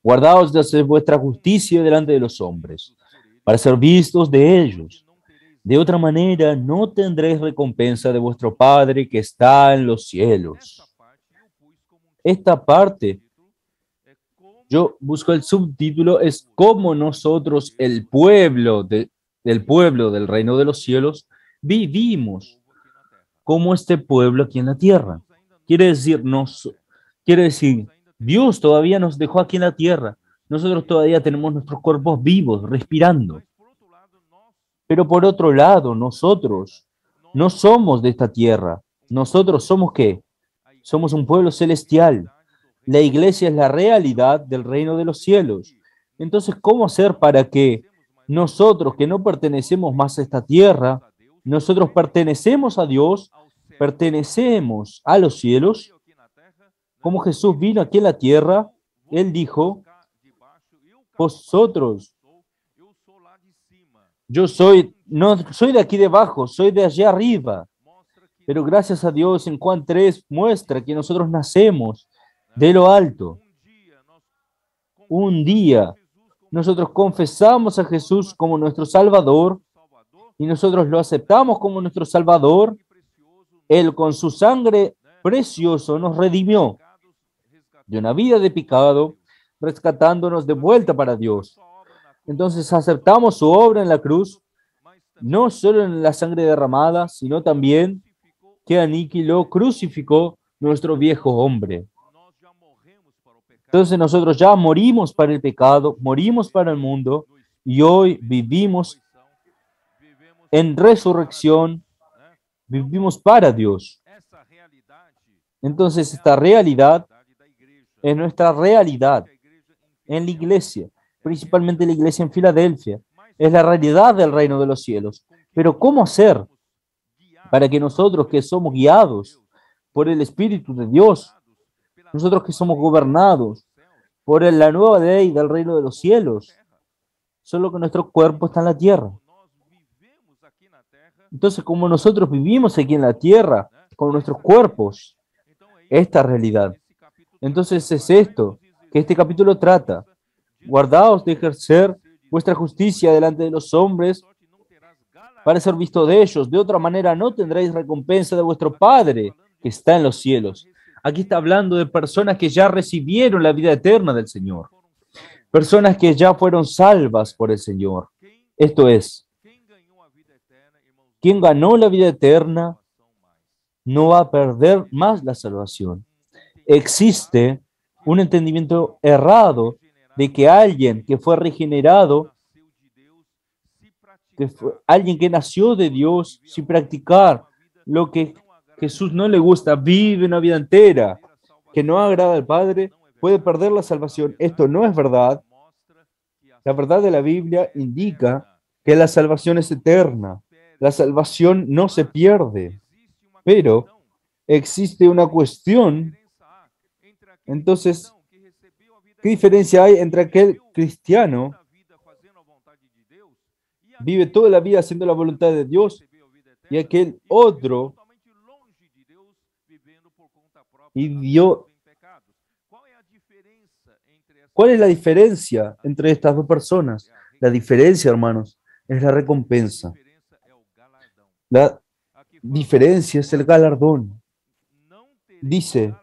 guardaos de hacer vuestra justicia delante de los hombres, para ser vistos de ellos. De otra manera, no tendréis recompensa de vuestro Padre que está en los cielos. Esta parte Yo busco el subtítulo, es cómo nosotros, el pueblo de, del pueblo del reino de los cielos, vivimos como este pueblo aquí en la tierra. Quiere decir, nos, quiere decir, Dios todavía nos dejó aquí en la tierra. Nosotros todavía tenemos nuestros cuerpos vivos, respirando. Pero por otro lado, nosotros no somos de esta tierra. Nosotros somos qué? Somos un pueblo celestial. La iglesia es la realidad del reino de los cielos. Entonces, ¿cómo hacer para que nosotros que no pertenecemos más a esta tierra, nosotros pertenecemos a Dios, pertenecemos a los cielos? Como Jesús vino aquí en la tierra, Él dijo, vosotros, yo soy, no soy de aquí debajo, soy de allá arriba. Pero gracias a Dios en Juan 3 muestra que nosotros nacemos de lo alto. Un día nosotros confesamos a Jesús como nuestro Salvador y nosotros lo aceptamos como nuestro Salvador. Él con su sangre precioso nos redimió de una vida de pecado, rescatándonos de vuelta para Dios. Entonces aceptamos su obra en la cruz, no solo en la sangre derramada, sino también que aniquiló, crucificó nuestro viejo hombre. Entonces nosotros ya morimos para el pecado, morimos para el mundo y hoy vivimos en resurrección, vivimos para Dios. Entonces esta realidad es nuestra realidad en la iglesia, principalmente la iglesia en Filadelfia. Es la realidad del reino de los cielos. Pero ¿cómo hacer para que nosotros que somos guiados por el Espíritu de Dios, nosotros que somos gobernados por la nueva ley del reino de los cielos, solo que nuestro cuerpo está en la tierra. Entonces, como nosotros vivimos aquí en la tierra, con nuestros cuerpos, esta realidad. Entonces es esto que este capítulo trata. Guardaos de ejercer vuestra justicia delante de los hombres para ser visto de ellos. De otra manera no tendréis recompensa de vuestro Padre que está en los cielos. Aquí está hablando de personas que ya recibieron la vida eterna del Señor. Personas que ya fueron salvas por el Señor. Esto es, quien ganó la vida eterna no va a perder más la salvación. Existe un entendimiento errado de que alguien que fue regenerado, alguien que nació de Dios sin practicar lo que Jesús no le gusta, vive una vida entera que no agrada al Padre, puede perder la salvación. Esto no es verdad. La verdad de la Biblia indica que la salvación es eterna. La salvación no se pierde. Pero existe una cuestión. Entonces, ¿qué diferencia hay entre aquel cristiano vive toda la vida haciendo la voluntad de Dios y aquel otro y vio ¿Cuál es la diferencia entre estas dos personas? La diferencia, hermanos, es la recompensa. La diferencia es el galardón. Dice,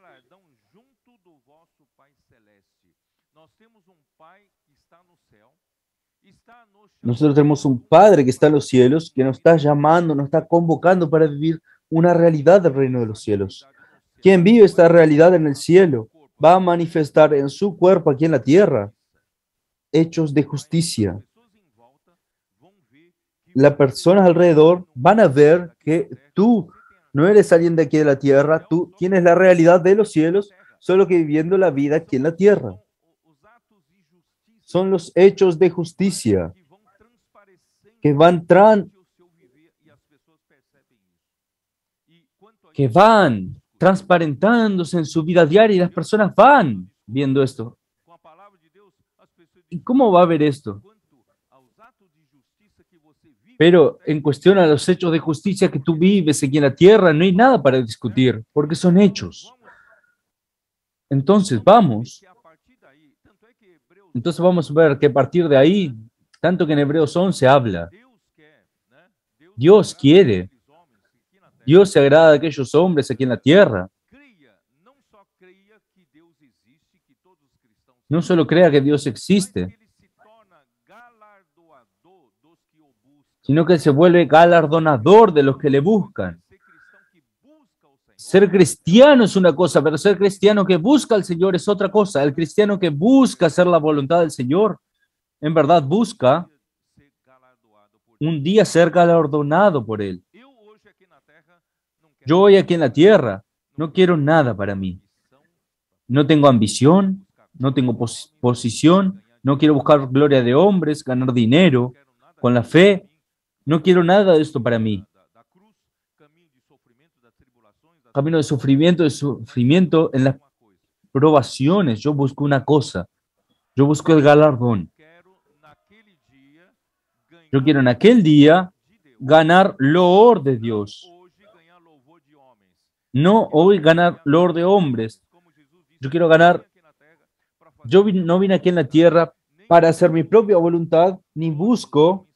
nosotros tenemos un Padre que está en los cielos, que nos está llamando, nos está convocando para vivir una realidad del reino de los cielos. Quien vive esta realidad en el cielo va a manifestar en su cuerpo aquí en la tierra hechos de justicia. Las personas alrededor van a ver que tú no eres alguien de aquí de la tierra, tú tienes la realidad de los cielos, solo que viviendo la vida aquí en la tierra. Son los hechos de justicia que van que van transparentándose en su vida diaria y las personas van viendo esto. ¿Y cómo va a ver esto? Pero en cuestión a los hechos de justicia que tú vives aquí en la tierra, no hay nada para discutir, porque son hechos. Entonces, vamos. Entonces vamos a ver que a partir de ahí, tanto que en Hebreos 11 habla, Dios quiere Dios se agrada de aquellos hombres aquí en la tierra. No solo crea que Dios existe, ele se torna galardoador dos que o buscam. Sino que se vuelve galardonador de los que le buscan. Ser cristiano es una cosa, pero ser cristiano que busca al Señor es otra cosa. El cristiano que busca hacer la voluntad del Señor, en verdad busca un día ser galardonado por Él. Yo hoy aquí en la tierra no quiero nada para mí. No tengo ambición, no tengo pos- posición, no quiero buscar gloria de hombres, ganar dinero. Con la fe. No quiero nada de esto para mí. Camino de sufrimiento, de sufrimiento en las probaciones. Yo busco una cosa. Yo busco el galardón. Yo quiero en aquel día ganar loor de Dios. No hoy ganar loor de hombres. Yo quiero ganar. Yo no vine aquí en la tierra para hacer mi propia voluntad, ni busco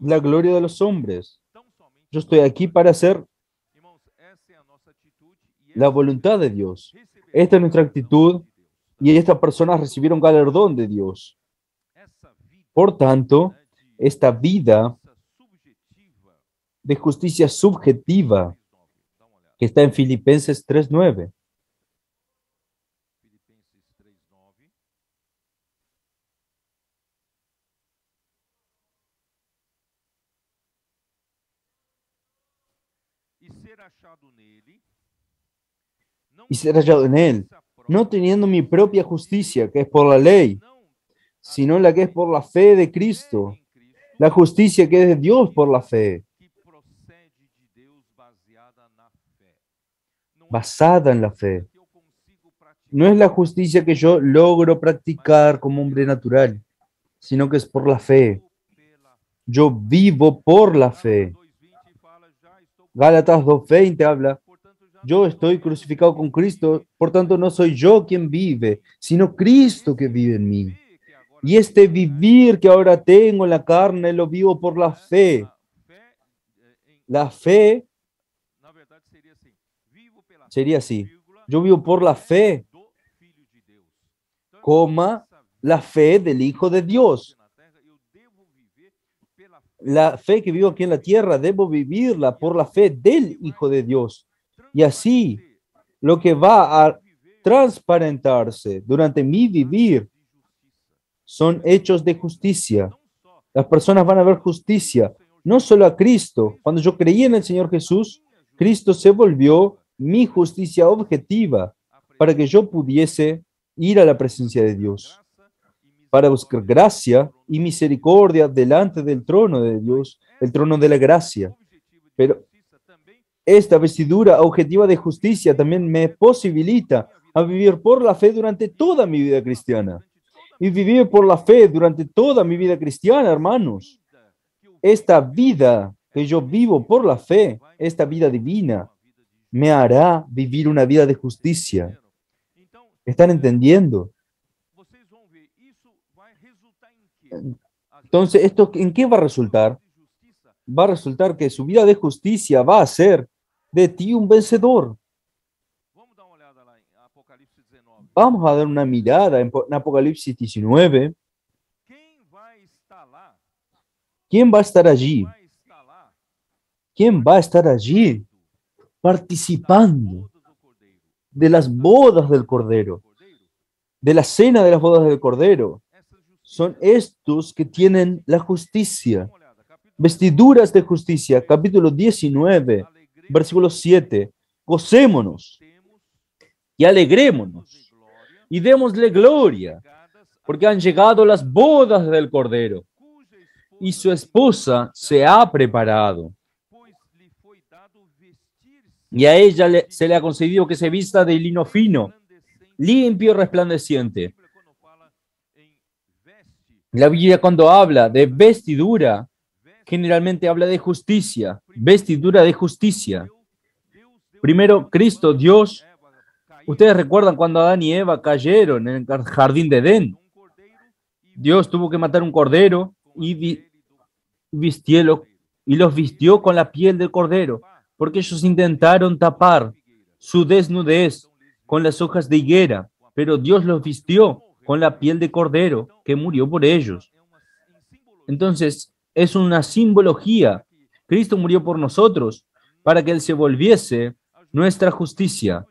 la gloria de los hombres. Yo estoy aquí para hacer la voluntad de Dios. Esta es nuestra actitud y estas personas recibieron galardón de Dios. Por tanto, esta vida de justicia subjetiva 3:9. Dá uma olhada. que está en Filipenses 3.9. Filipenses 3:9. E ser achado nele, não Y ser hallado en él, no teniendo mi propia justicia, que es por la ley, sino la que es por la fe de Cristo, la justicia que es de Dios por la fe, basada en la fe. No es la justicia que yo logro practicar como hombre natural, sino que es por la fe. Yo vivo por la fe. 2:20 fala já estou Gálatas 2.20 habla, yo estoy crucificado con Cristo, por tanto no soy yo quien vive, sino Cristo que vive en mí. Y este vivir que ahora tengo en la carne lo vivo por la fe. La fe sería así. Yo vivo por la fe, coma, la fe del Hijo de Dios. La fe que vivo aquí en la tierra, debo vivirla por la fe del Hijo de Dios. Y así, lo que va a transparentarse durante mi vivir son hechos de justicia. Las personas van a ver justicia, no solo a Cristo. Cuando yo creí en el Señor Jesús, Cristo se volvió mi justicia objetiva para que yo pudiese ir a la presencia de Dios, para buscar gracia y misericordia delante del trono de Dios, el trono de la gracia. Pero esta vestidura objetiva de justicia también me posibilita a vivir por la fe durante toda mi vida cristiana. Y vivir por la fe durante toda mi vida cristiana, hermanos. Esta vida que yo vivo por la fe, esta vida divina, me hará vivir una vida de justicia. ¿Están entendiendo? Entonces, ¿esto en qué va a resultar? Va a resultar que su vida de justicia va a ser de ti un vencedor. Vamos dar uma olhada lá Apocalipse 19. Vamos a dar una mirada en, Po- en Apocalipsis 19. Quem vai estar lá? ¿Quién va a estar allí? ¿Quién va a estar allí participando de las bodas del Cordero, de la cena de las bodas del Cordero? Son estos que tienen la justicia, vestiduras de justicia, capítulo 19, Alegremos versículo 7. Gocémonos y alegrémonos y démosle gloria, porque han llegado las bodas del Cordero y su esposa se ha preparado. Y a ella se le ha concedido que se vista de lino fino, limpio y resplandeciente. La Biblia cuando habla de vestidura, generalmente habla de justicia, vestidura de justicia. Primero, Cristo, Dios. Ustedes recuerdan cuando Adán y Eva cayeron en el jardín de Edén. Dios tuvo que matar un cordero y vistielo, y los vistió con la piel del cordero, porque ellos intentaron tapar su desnudez con las hojas de higuera, pero Dios los vistió con la piel de cordero que murió por ellos. Entonces, es una simbología. Cristo murió por nosotros para que Él se volviese nuestra justicia,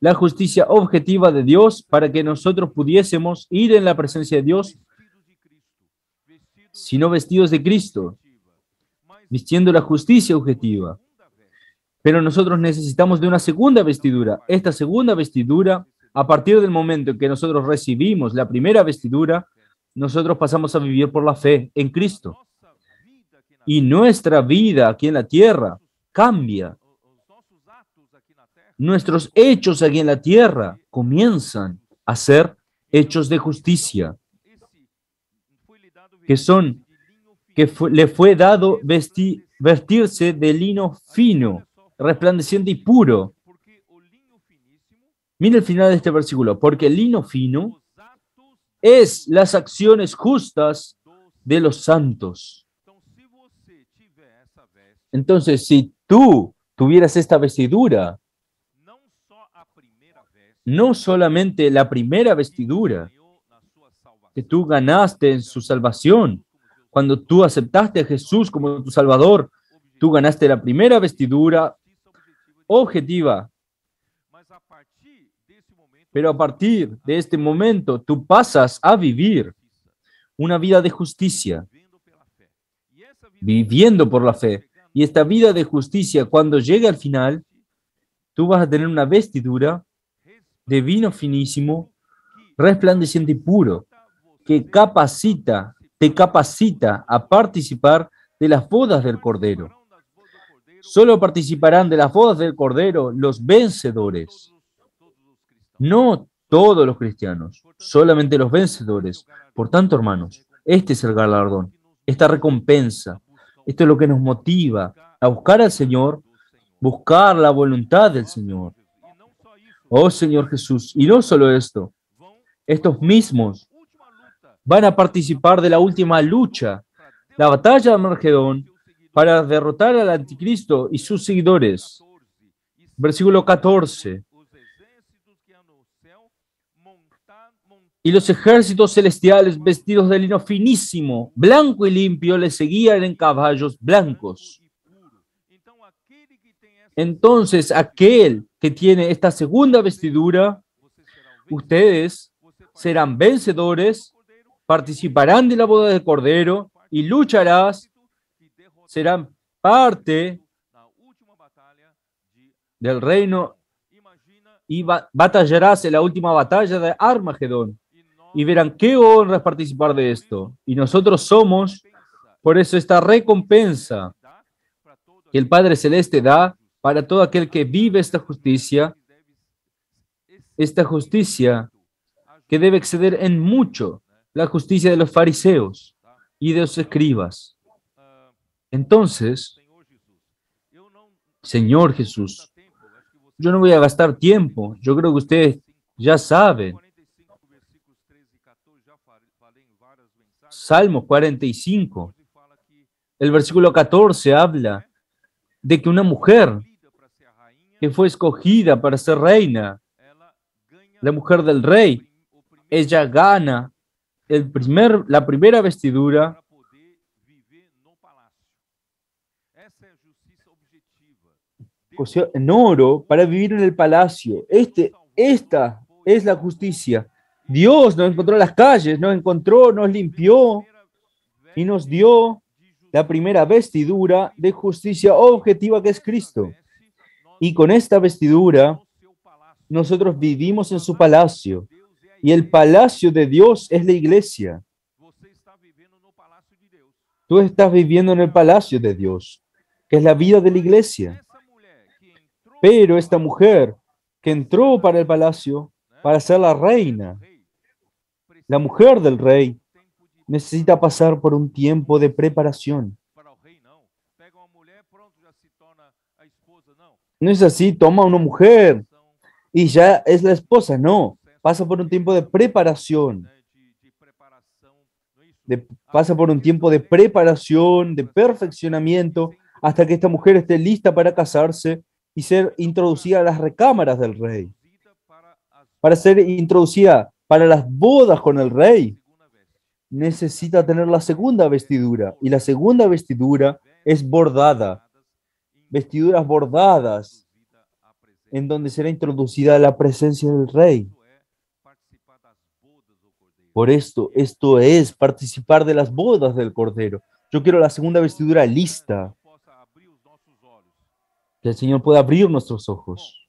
la justicia objetiva de Dios para que nosotros pudiésemos ir en la presencia de Dios, sino vestidos de Cristo, vistiendo la justicia objetiva. Pero nosotros necesitamos de una segunda vestidura. Esta segunda vestidura, a partir del momento en que nosotros recibimos la primera vestidura, nosotros pasamos a vivir por la fe en Cristo. Y nuestra vida aquí en la tierra cambia. Nuestros hechos aquí en la tierra comienzan a ser hechos de justicia, que son que le fue dado vesti- vestirse de lino fino, resplandeciente y puro. Porque o linho finíssimo, Mira el final de este versículo, porque el lino fino es las acciones justas de los santos. Entonces, si tú tuvieras esta vestidura, no solamente la primera vestidura que tú ganaste en su salvación, cuando tú aceptaste a Jesús como tu Salvador, tú ganaste la primera vestidura objetiva, Mas a partir desse momento, pero a partir de este momento tú pasas a vivir una vida de justicia, viviendo por la fe. Y esta vida de justicia, cuando llegue al final, tú vas a tener una vestidura de vino finísimo, resplandeciente y puro, que capacita, te capacita a participar de las bodas del Cordero. Solo participarán de las bodas del Cordero los vencedores, no todos los cristianos, solamente los vencedores. Por tanto, hermanos, este es el galardón, esta recompensa, esto es lo que nos motiva a buscar al Señor, buscar la voluntad del Señor. Oh Señor Jesús, y no solo esto, estos mismos van a participar de la última lucha, la batalla de Margedón, para derrotar al anticristo y sus seguidores. Versículo 14. Y los ejércitos celestiales vestidos de lino finísimo, blanco y limpio, le seguían en caballos blancos. Entonces, aquel que tiene esta segunda vestidura, ustedes serán vencedores, participarán de la boda del Cordero y lucharás, serán parte del reino y ba- batallarás en la última batalla de Armagedón. Y verán qué honra participar de esto. Y nosotros somos, por eso, esta recompensa que el Padre Celeste da para todo aquel que vive esta justicia, esta justicia que debe exceder en mucho la justicia de los fariseos y de los escribas. Entonces, Señor Jesús, yo no voy a gastar tiempo, yo creo que ustedes ya saben. Salmo 45, el versículo 14 habla de que una mujer que fue escogida para ser reina, la mujer del rey, ella gana el primer, la primera vestidura en oro para vivir en el palacio. Este, esta es la justicia. Dios nos encontró en las calles, nos encontró, nos limpió y nos dio la primera vestidura de justicia objetiva que es Cristo. Y con esta vestidura nosotros vivimos en su palacio. Y el palacio de Dios es la iglesia. Tú estás viviendo en el palacio de Dios, que es la vida de la iglesia. Pero esta mujer que entró para el palacio para ser la reina, rei, la mujer del rey, necesita pasar por un tiempo de preparación. No es así, toma una mujer y ya es la esposa, no. Pasa por un tiempo de preparación, pasa por un tiempo de preparación, de perfeccionamiento, hasta que esta mujer esté lista para casarse y ser introducida a las recámaras del rey, para ser introducida para las bodas con el rey, necesita tener la segunda vestidura. Y la segunda vestidura es bordada, vestiduras bordadas, en donde será introducida la presencia del rey. Por esto, esto es participar de las bodas del Cordero. Yo quiero la segunda vestidura lista, que el Señor pueda abrir nuestros ojos.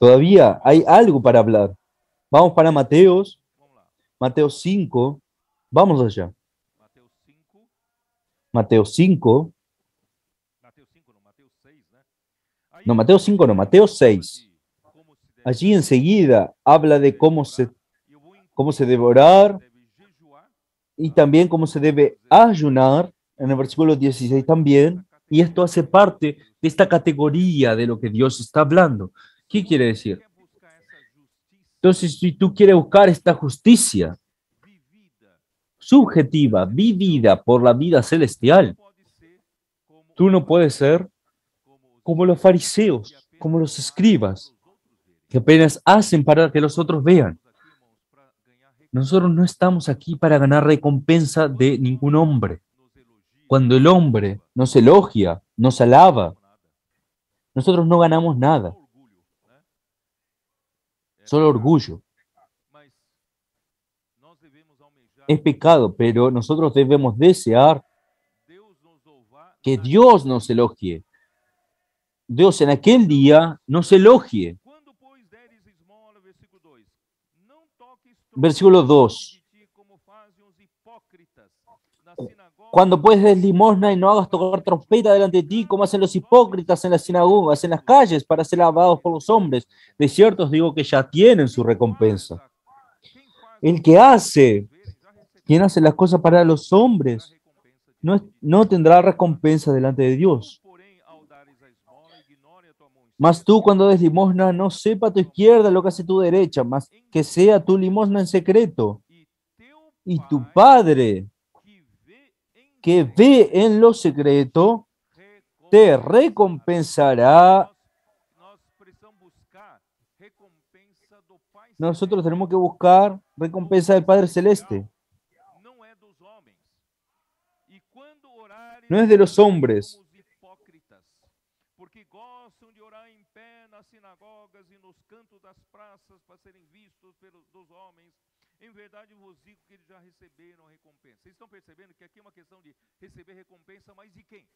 Todavía hay algo para hablar. Vamos para Mateos. Mateo 5. Vamos allá. Mateus 5, Mateo 5. Mateus 5 não, Mateus 6, né? Aí, No, Mateo 5 no, Mateo 6. como se deve Allí enseguida habla de cómo se, cómo se incluir debe orar deve jejuar, y también cómo se debe ayunar. En el versículo 16 también. Y esto hace parte de esta categoría de lo que Dios está hablando. ¿Qué quiere decir? Entonces, si tú quieres buscar esta justicia subjetiva, vivida por la vida celestial, tú no puedes ser como os como los fariseos, como los escribas, que apenas hacen para que los otros vean. Nosotros no estamos aquí para ganar recompensa de ningún hombre. Cuando el hombre nos elogia, nos alaba, nosotros no ganamos nada, solo orgullo. Es pecado, pero nosotros debemos desear que Dios nos elogie. Dios en aquel día nos elogie. Versículo 2, não toques Versículo 2. de ti como fazem os hipócritas na sinagoga Cuando pues des limosna y no hagas tocar trompeta delante de ti, como hacen los hipócritas en las sinagogas, en las calles, para ser alabados por los hombres. De cierto os digo que ya tienen su recompensa. El que hace, quien hace las cosas para los hombres, no, no tendrá recompensa delante de Dios. Mas tú cuando des limosna, no sepa tu izquierda lo que hace tu derecha, mas que sea tu limosna en secreto. Y tu Padre, que ve en lo secreto, te recompensará. Nosotros tenemos que buscar recompensa del Padre Celeste. Não é dos homens. E quando orares, No es de los hombres. Em verdade vos digo que eles já receberam a recompensa. Vocês estão percebendo que aqui é uma questão de receber recompensa, mas de quem?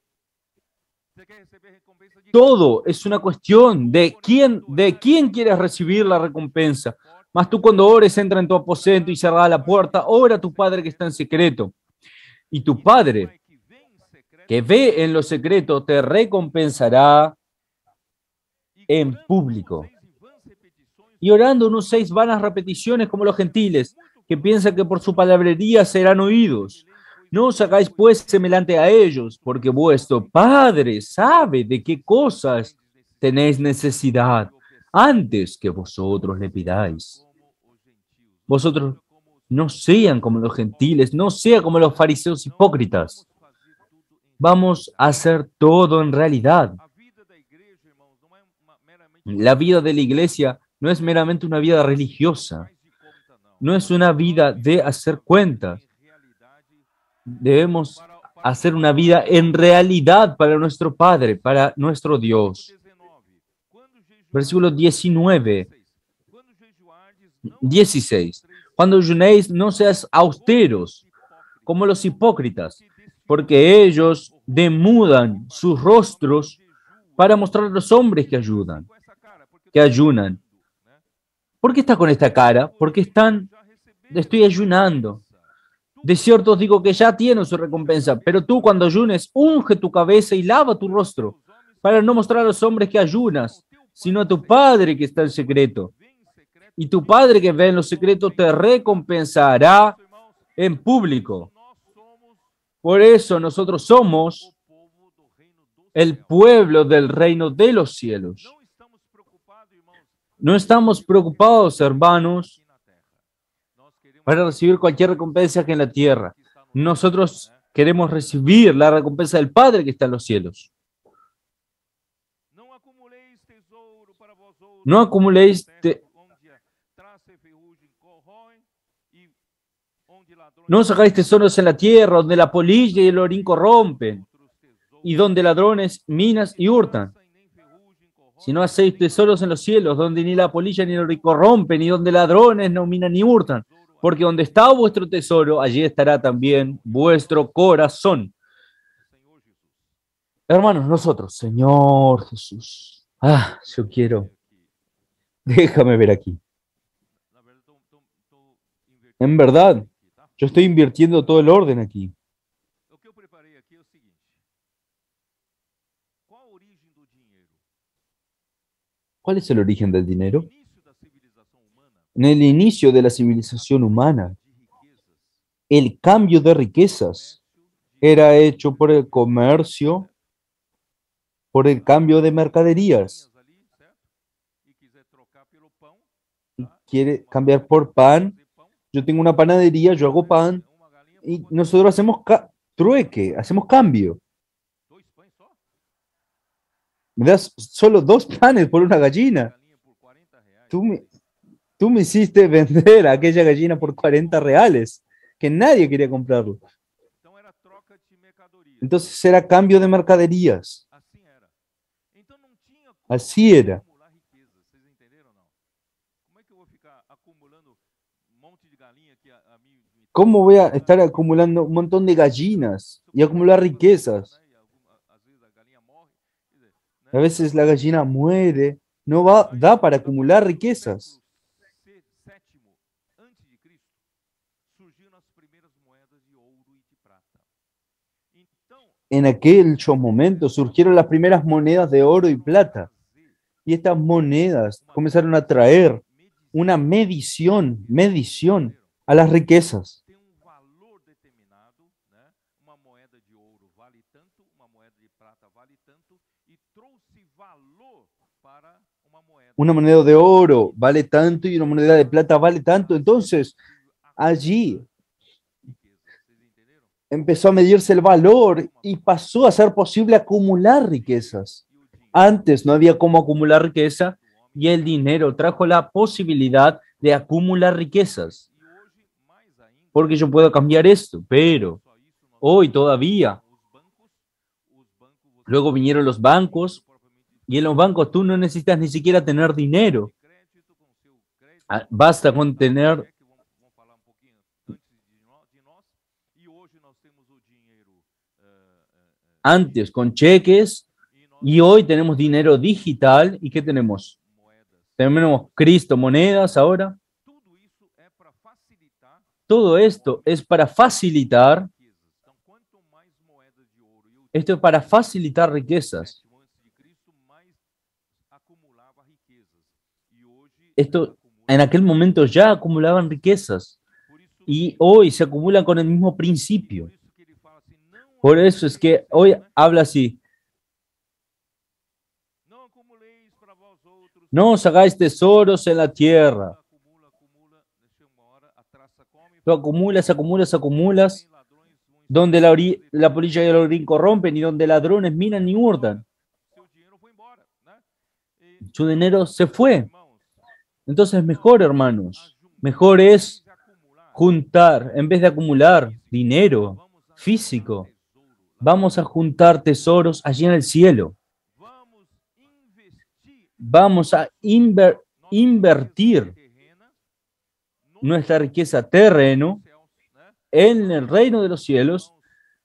Você quer receber recompensa de? Todo es una cuestión de quién, de quién quieres recibir la recompensa. Mas tú cuando ores, entra en tu aposento y cerrada la puerta, ora a tu Padre que está en secreto. Y tu Padre, que ve en lo secreto, te recompensará en público. vocês em vãs repetições, y orando no seis vanas repeticiones como los gentiles, que piensan que por su palabrería serán oídos. No os hagáis pues semejante a ellos, porque vuestro Padre sabe de qué cosas tenéis necesidad antes que vosotros le pidáis. Vosotros no sean como los gentiles, no sean como los fariseos hipócritas. vamos a hacer todo en realidad. La vida de la iglesia no es meramente una vida religiosa, no es una vida de hacer cuentas. Em Debemos hacer una vida en realidad para nuestro Padre, para nuestro Dios. 19. Quando jejuardes- Versículo 19, Quando jejuardes, não 16. Cuando ayunéis, no seas austeros como los hipócritas, porque ellos demudan sus rostros para mostrar a los hombres que ayudan, que ayunan. ¿Por qué está con esta cara? Porque están, estoy ayunando. De cierto os digo que ya tienen su recompensa, pero tú cuando ayunes, unge tu cabeza y lava tu rostro, para no mostrar a los hombres que ayunas, sino a tu Padre que está en secreto. Y tu Padre que ve en lo secreto te recompensará en público. Por eso nosotros somos el pueblo del reino de los cielos. Não estamos preocupados, irmãos, No estamos preocupados, hermanos, para recibir cualquier recompensa que en la tierra. Nosotros queremos recibir la recompensa del Padre que está en los cielos. No acumuléis te- No sacáis tesoros en la tierra, donde la polilla y el orín corrompen, y donde ladrones minas y hurtan. Si no hacéis tesoros en los cielos, donde ni la polilla ni el orín corrompen, y donde ladrones no minan ni hurtan. Porque donde está vuestro tesoro, allí estará también vuestro corazón. Hermanos, nosotros, Señor Jesús. Ah, yo quiero. Déjame ver aquí. En verdad, yo estoy invirtiendo todo el orden aquí. O que eu preparei aqui é o seguinte: qual a origem do dinheiro? ¿Cuál es el origen del dinero? En el inicio de la civilización humana, el cambio de riquezas era hecho por el comercio, por el cambio de mercaderías. Y quiere cambiar por pan. Yo tengo una panadería, yo hago pan y nosotros hacemos trueque, hacemos cambio. Me das solo dos panes por una gallina. Galinha por 40 reais. Tú me, tú me hiciste vender aquella gallina por 40 reales, que nadie quería comprarlo. Entonces era cambio de mercaderías. Así era. ¿Cómo voy a estar acumulando un montón de gallinas y acumular riquezas? A veces la gallina muere, no va, da para acumular riquezas. En aquellos momentos surgieron las primeras monedas de oro y plata y estas monedas comenzaron a traer una medición, medición a las riquezas. tem um valor determinado, né? Uma moeda de ouro vale tanto, uma moeda de prata vale tanto e trouxe valor para uma moeda. Una moneda de oro vale tanto y una moneda de plata vale tanto. Entonces allí empezó a medirse el valor y pasó a ser posible acumular riquezas. Antes no había cómo acumular riqueza y el dinero trajo la posibilidad de acumular riquezas. Porque yo puedo cambiar esto, pero hoy todavía, luego vinieron los bancos y en los bancos tú no necesitas ni siquiera tener dinero. Ah, Basta con tener antes con cheques y hoy tenemos dinero digital. ¿Y qué tenemos? Tenemos Cristo monedas ahora. Todo esto es para facilitar, esto es para facilitar riquezas. sétimo antes de Cristo, mais acumulava riquezas. E hoje Esto En aquel momento ya acumulaban riquezas y hoy se acumulan con el mismo principio. por eso es que hoy habla así, no os hagáis tesoros en la tierra. Tú acumulas, acumulas, acumulas, donde la, la polilla y el orín corrompen y donde ladrones minan y hurtan. Su dinero se fue. Entonces mejor, hermanos, mejor es juntar, en vez de acumular dinero físico, vamos a juntar tesoros allí en el cielo. Vamos a invertir nuestra riqueza terreno en el reino de los cielos.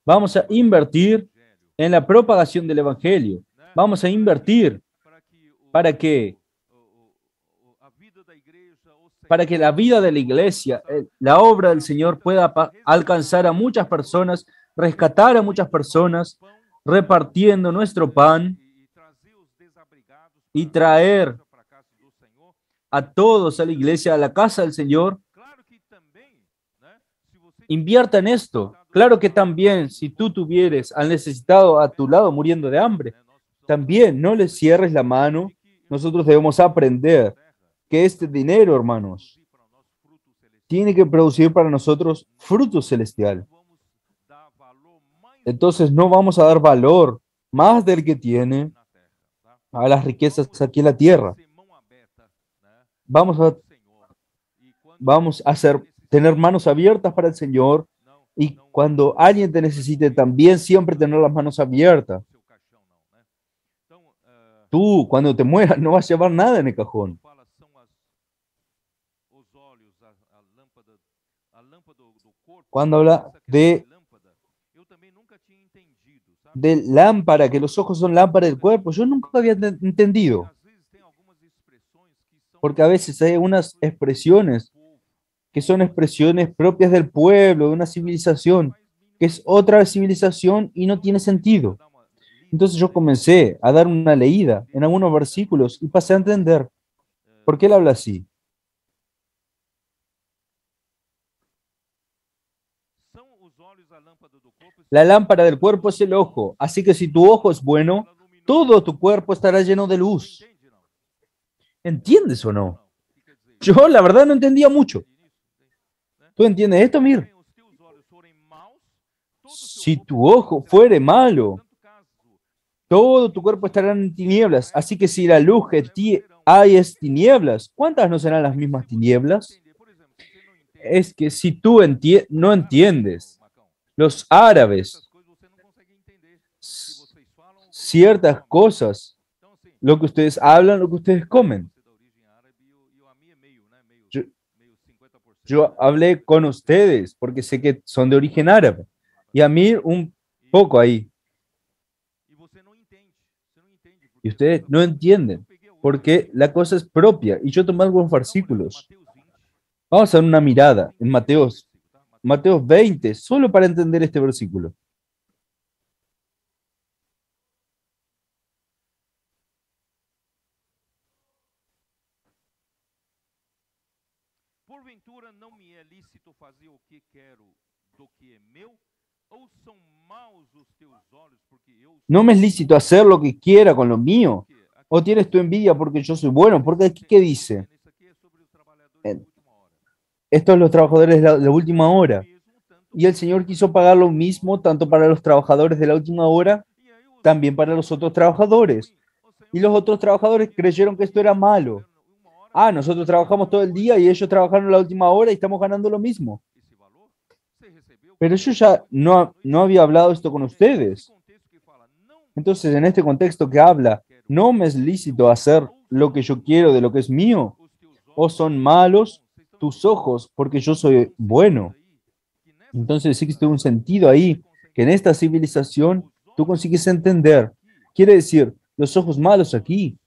Vamos a invertir en la propagación del Evangelio. Vamos a invertir para que o- para que, o- o- o- a vida da igreja, o para que la vida de la iglesia, eh, la obra del Señor pueda alcanzar a muchas personas, rescatar a muchas personas, repartiendo nuestro pan y traer a todos a la iglesia, a la casa del Señor. Invierta en esto. Claro que también, si tú tuvieres al necesitado a tu lado muriendo de hambre, también no le cierres la mano. Nosotros debemos aprender que este dinero, hermanos, tiene que producir para nosotros fruto celestial. Entonces no vamos a dar valor más del que tiene a las riquezas aquí en la tierra. Vamos a, vamos a hacer, tener manos abiertas para el Señor y cuando alguien te necesite también siempre tener las manos abiertas. Tú, cuando te mueras, no vas a llevar nada en el cajón. Cuando habla de, de lámpara, que los ojos son lámpara del cuerpo, yo nunca había enten- entendido. Porque a veces hay unas expresiones que son expresiones propias del pueblo, de una civilización, que es otra civilización y no tiene sentido. Entonces yo comencé a dar una leída en algunos versículos y pasé a entender por qué él habla así. La lámpara del cuerpo es el ojo, así que si tu ojo es bueno, todo tu cuerpo estará lleno de luz. ¿Entiendes o no? Yo la verdad no entendía mucho. ¿Tú entiendes esto, Mir? Si tu ojo fuere malo, todo tu cuerpo estará en tinieblas. Así que si la luz que ti hay es tinieblas, ¿cuántas no serán las mismas tinieblas? Es que si tú entie- no entiendes, los árabes, ciertas cosas, lo que ustedes hablan, lo que ustedes comen. Yo- hablé con ustedes porque sé que son de origen árabe y a mí un poco ahí. Y ustedes no entienden porque la cosa es propia y yo tomé algunos versículos. Vamos a dar una mirada en Mateos, Mateos 20, solo para entender este versículo. Porventura não me é lícito fazer o que quero do que é meu? Ou são maus os teus olhos porque eu No me es lícito hacer lo que quiera con lo mío. ¿O tienes tu envidia porque yo soy bueno? Porque aquí, ¿qué dice? Isso aqui é sobre os trabalhadores Eh, da última hora. Esto es los trabajadores de la, de la última hora. Y el Señor quiso pagar lo mismo tanto para los trabajadores de la última hora, también para los otros trabajadores. Y los otros trabajadores creyeron que esto era malo. Ah, nosotros trabajamos todo el día y ellos trabajaron la última hora y estamos ganando lo mismo. Pero yo ya no, no había hablado esto con ustedes. Entonces, en este contexto que habla, no me es lícito hacer lo que yo quiero de lo que es mío, o son malos tus ojos porque yo soy bueno. Entonces existe un sentido ahí que en esta civilización tú consigues entender. Quiere decir, los ojos malos aquí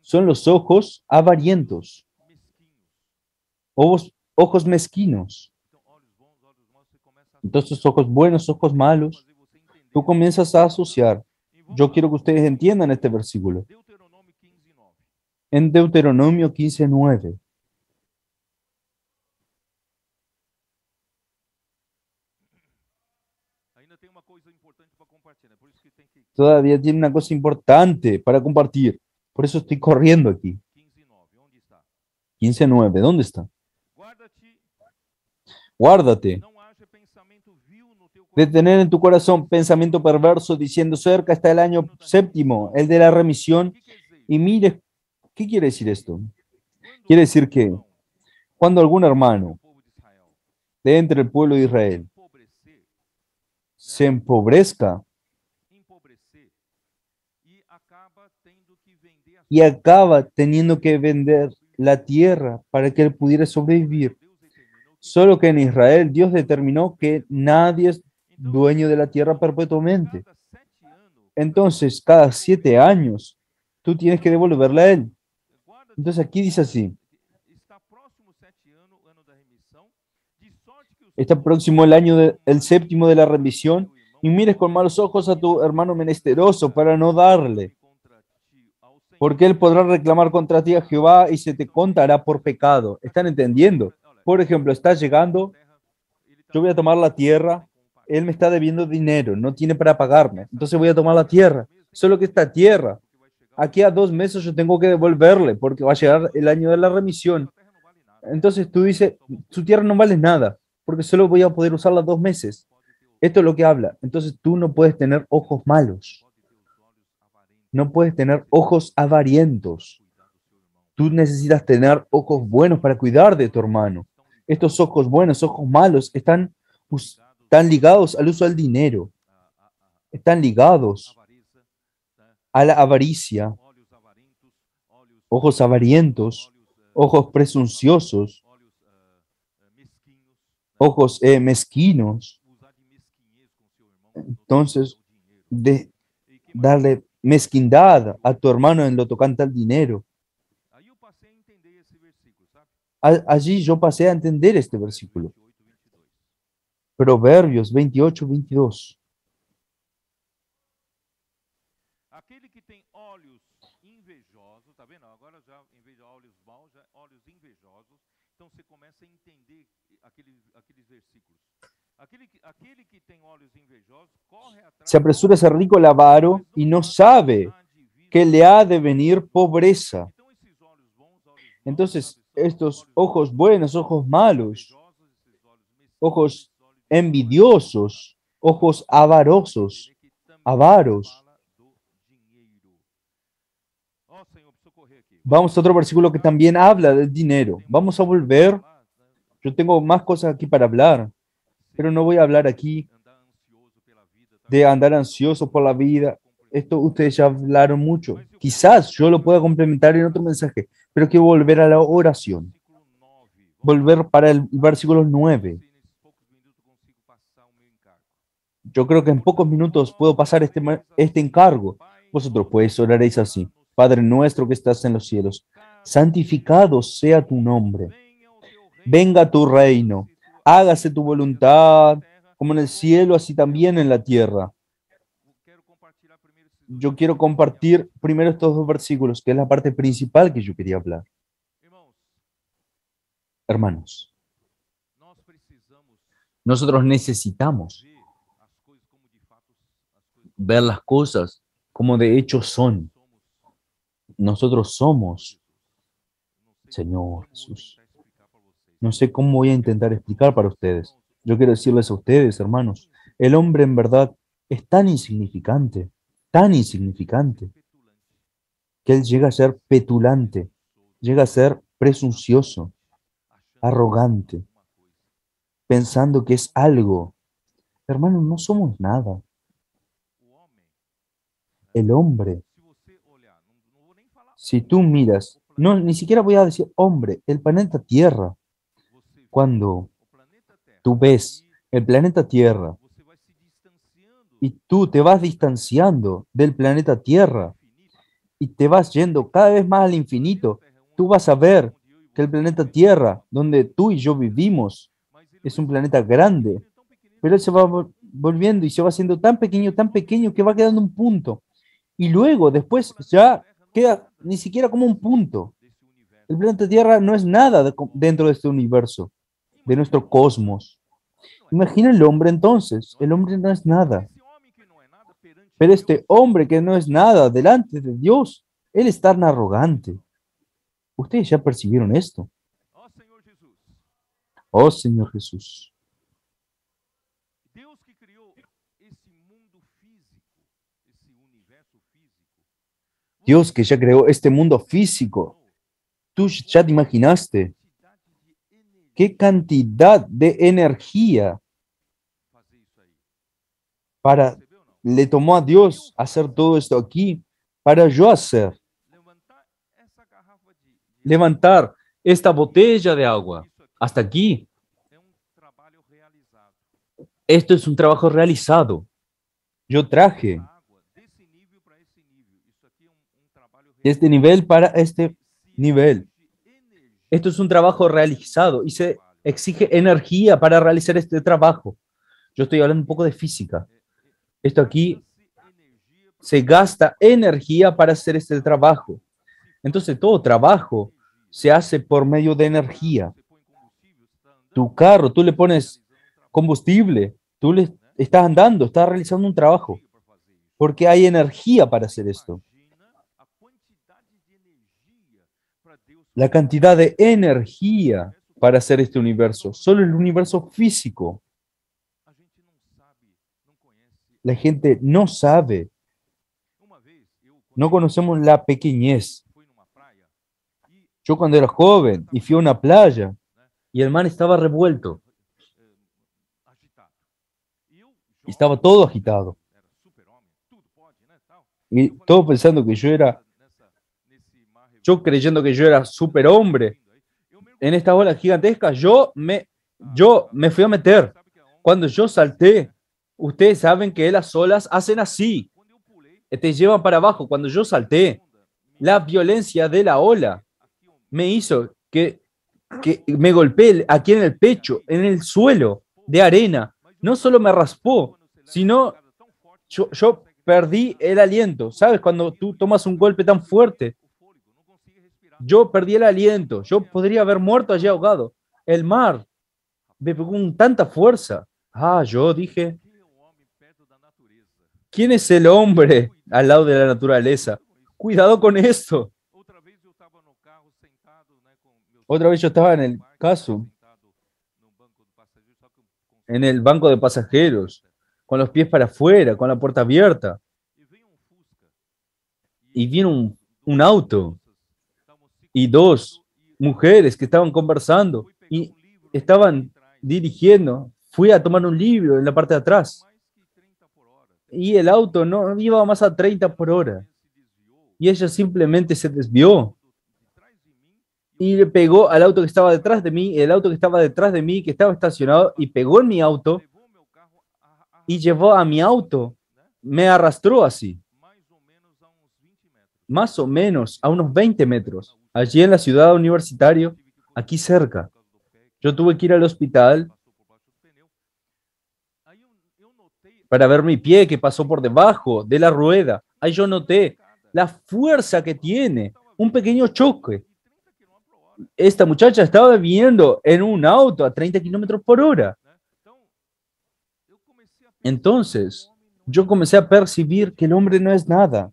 son los ojos avarientos, ojos, ojos mezquinos. Entonces, ojos buenos, ojos malos, tú comienzas a asociar. Yo quiero que ustedes entiendan este versículo. Deuteronômio 15, 9. En Deuteronomio 15:9. Ainda tem uma coisa importante para compartilhar. Por isso que tem que Todavía tiene una cosa importante para compartir. Por eso estoy corriendo aquí. 15, 9. Onde está? 15:9. ¿Dónde está? Guárdate de tener en tu corazón pensamiento perverso diciendo cerca está el año séptimo, el de la remisión. Y mire, ¿qué quiere decir esto? Quiere decir que cuando algún hermano de entre el pueblo de Israel se empobrezca empobrecer e acaba tendo que vender as y acaba teniendo que vender la tierra para que él pudiera sobrevivir. Solo que en Israel Dios determinó que nadie es dueño de la tierra perpetuamente. Entonces, cada siete años, tú tienes que devolverle a él. Entonces aquí dice así, está próximo el año de- séptimo de la remisión y mires con malos ojos a tu hermano menesteroso para no darle, porque él podrá reclamar contra ti a Jehová y se te contará por pecado. ¿Están entendiendo? Por ejemplo, está llegando, yo voy a tomar la tierra, él me está debiendo dinero, no tiene para pagarme, entonces voy a tomar la tierra. Solo que esta tierra, aquí a dos meses yo tengo que devolverle porque va a llegar el año de la remisión. Entonces tú dices, su tierra no vale nada, porque solo voy a poder usarla dos meses. Esto es lo que habla. Entonces tú no puedes tener ojos malos, no puedes tener ojos avarientos. Tú necesitas tener ojos buenos para cuidar de tu hermano. Estos ojos buenos, ojos malos, están, están ligados al uso del dinero, están ligados a la avaricia, ojos avarientos, ojos presunciosos, ojos eh, mezquinos, Entonces, de darle mezquindad a tu hermano en lo tocante al dinero. Allí yo pasé a entender este versículo. 28, 22. Proverbios 28, 22. Aquele. Aquele Se apresura a ser rico el avaro y no sabe que le ha de venir pobreza. Entonces, estos ojos buenos, ojos malos, ojos envidiosos, ojos avarosos, avaros. Vamos a otro versículo que también habla del dinero. Vamos a volver. Yo tengo más cosas aquí para hablar, pero no voy a hablar aquí Andar ansioso pela vida, tá? De andar ansioso por la vida. Esto ustedes ya hablaron mucho. Quizás yo lo pueda complementar en otro mensaje, pero quiero volver a la oración. Versículo 9. Volver para el versículo 9. Se nesses poucos minutos eu consigo passar o meu encargo. Yo creo que en pocos minutos puedo pasar este, este encargo. Vosotros pues oraréis así. Padre nuestro que estás en los cielos, santificado sea tu nombre. Venga tu reino. Hágase tu voluntad, como en el cielo, así también en la tierra. Yo quiero compartir primero estos dos versículos, que es la parte principal que yo quería hablar. Hermanos, nosotros necesitamos ver las cosas como de hecho son. Nosotros somos. Señor Jesús. No sé cómo voy a intentar explicar para ustedes. Yo quiero decirles a ustedes, hermanos, el hombre en verdad es tan insignificante, tan insignificante, que él llega a ser petulante, llega a ser presuncioso, arrogante, pensando que es algo. Hermanos, no somos nada. El hombre, si tú miras, no, ni siquiera voy a decir hombre, el planeta Tierra, cuando. Tú ves el planeta Tierra y tú te vas distanciando del planeta Tierra y te vas yendo cada vez más al infinito, tú vas a ver que el planeta Tierra, donde tú y yo vivimos, es un planeta grande, pero él se va vol- volviendo y se va haciendo tan pequeño, tan pequeño que va quedando un punto. Y luego, después, ya queda ni siquiera como un punto. El planeta Tierra no es nada de- dentro de este universo, de nuestro cosmos. Imagina el hombre entonces, el hombre no es nada. Pero este hombre que no es nada delante de Dios, él es tan arrogante. Ustedes ya percibieron esto. Oh Señor Jesús. Dios que ya creó este mundo físico, tú ya te imaginaste qué cantidad de energía para le tomó a Dios hacer todo esto aquí para yo hacer, Levantar esta botella de agua hasta aquí. Esto es un trabajo realizado. Yo traje de este nivel para este nivel. Esto es un trabajo realizado y se exige energía para realizar este trabajo. Yo estoy hablando un poco de física. Esto aquí se gasta energía para hacer este trabajo. Entonces todo trabajo se hace por medio de energía. Tu carro, tú le pones combustible, tú le estás andando, estás realizando un trabajo, porque hay energía para hacer esto. Imagina a quantidade de energia para Deus La cantidad de energía para hacer este universo, solo el universo físico. La gente no sabe, no conocemos la pequeñez. Yo cuando era joven y fui a una playa y el mar estaba revuelto estaba todo agitado. Y todos pensando que yo era, creyendo que yo era superhombre en estas olas gigantescas, yo me, yo me fui a meter. Cuando yo salté, ustedes saben que las olas hacen así, te llevan para abajo. Cuando yo salté, la violencia de la ola me hizo que, que me golpeé aquí en el pecho, en el suelo de arena. No solo me raspó, sino yo, yo perdí el aliento. ¿Sabes? Cuando tú tomas un golpe tan fuerte, o fôlego, não consegue respirar. Yo perdí el aliento. Yo podría haber muerto allí ahogado. El mar me pegó con tanta fuerza. Ah, yo dije? ¿quién es el hombre al lado de la naturaleza? Cuidado con esto. Otra vez yo estaba en el caso, en el banco de pasajeros, con los pies para afuera, con la puerta abierta, y viene un, auto y dos mujeres que estaban conversando y estaban dirigiendo. Fui a tomar un libro en la parte de atrás mais que 30 por hora. y el auto no iba más a 30 por hora y ella simplemente se desvió y le pegó al auto que estaba detrás de mí, el auto que estaba detrás de mí, que estaba estacionado y pegó en mi auto y llevó a mi auto, me arrastró así, mais ou menos a uns 20 metros. más o menos a unos 20 metros, allí en la ciudad correr aquí cerca. Yo tuve que ir al hospital para ver mi pie que pasó por debajo de la rueda. Ahí yo noté la fuerza que tiene un pequeño choque. 30 km por hora, Esta muchacha estaba viviendo en un auto a 30 kilómetros por hora. Entonces, yo comencé a percibir que el hombre no es nada.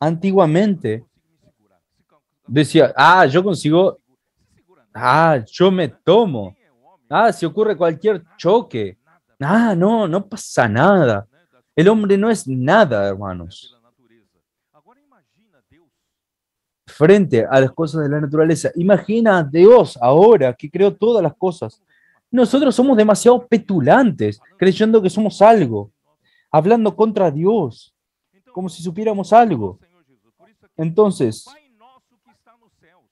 Antiguamente consigo me segurar. Se cal- decía, ah, yo consigo, ah, yo me tomo. Ah, si ocurre cualquier choque. Ah, no, no pasa nada. El hombre no es nada, hermanos. frente a las cosas de la naturaleza. Imagina a Dios ahora que creó todas las cosas. Nosotros somos demasiado petulantes, creyendo que somos algo, hablando contra Dios, como si supiéramos algo. Entonces, Pai nosso que está nos céus.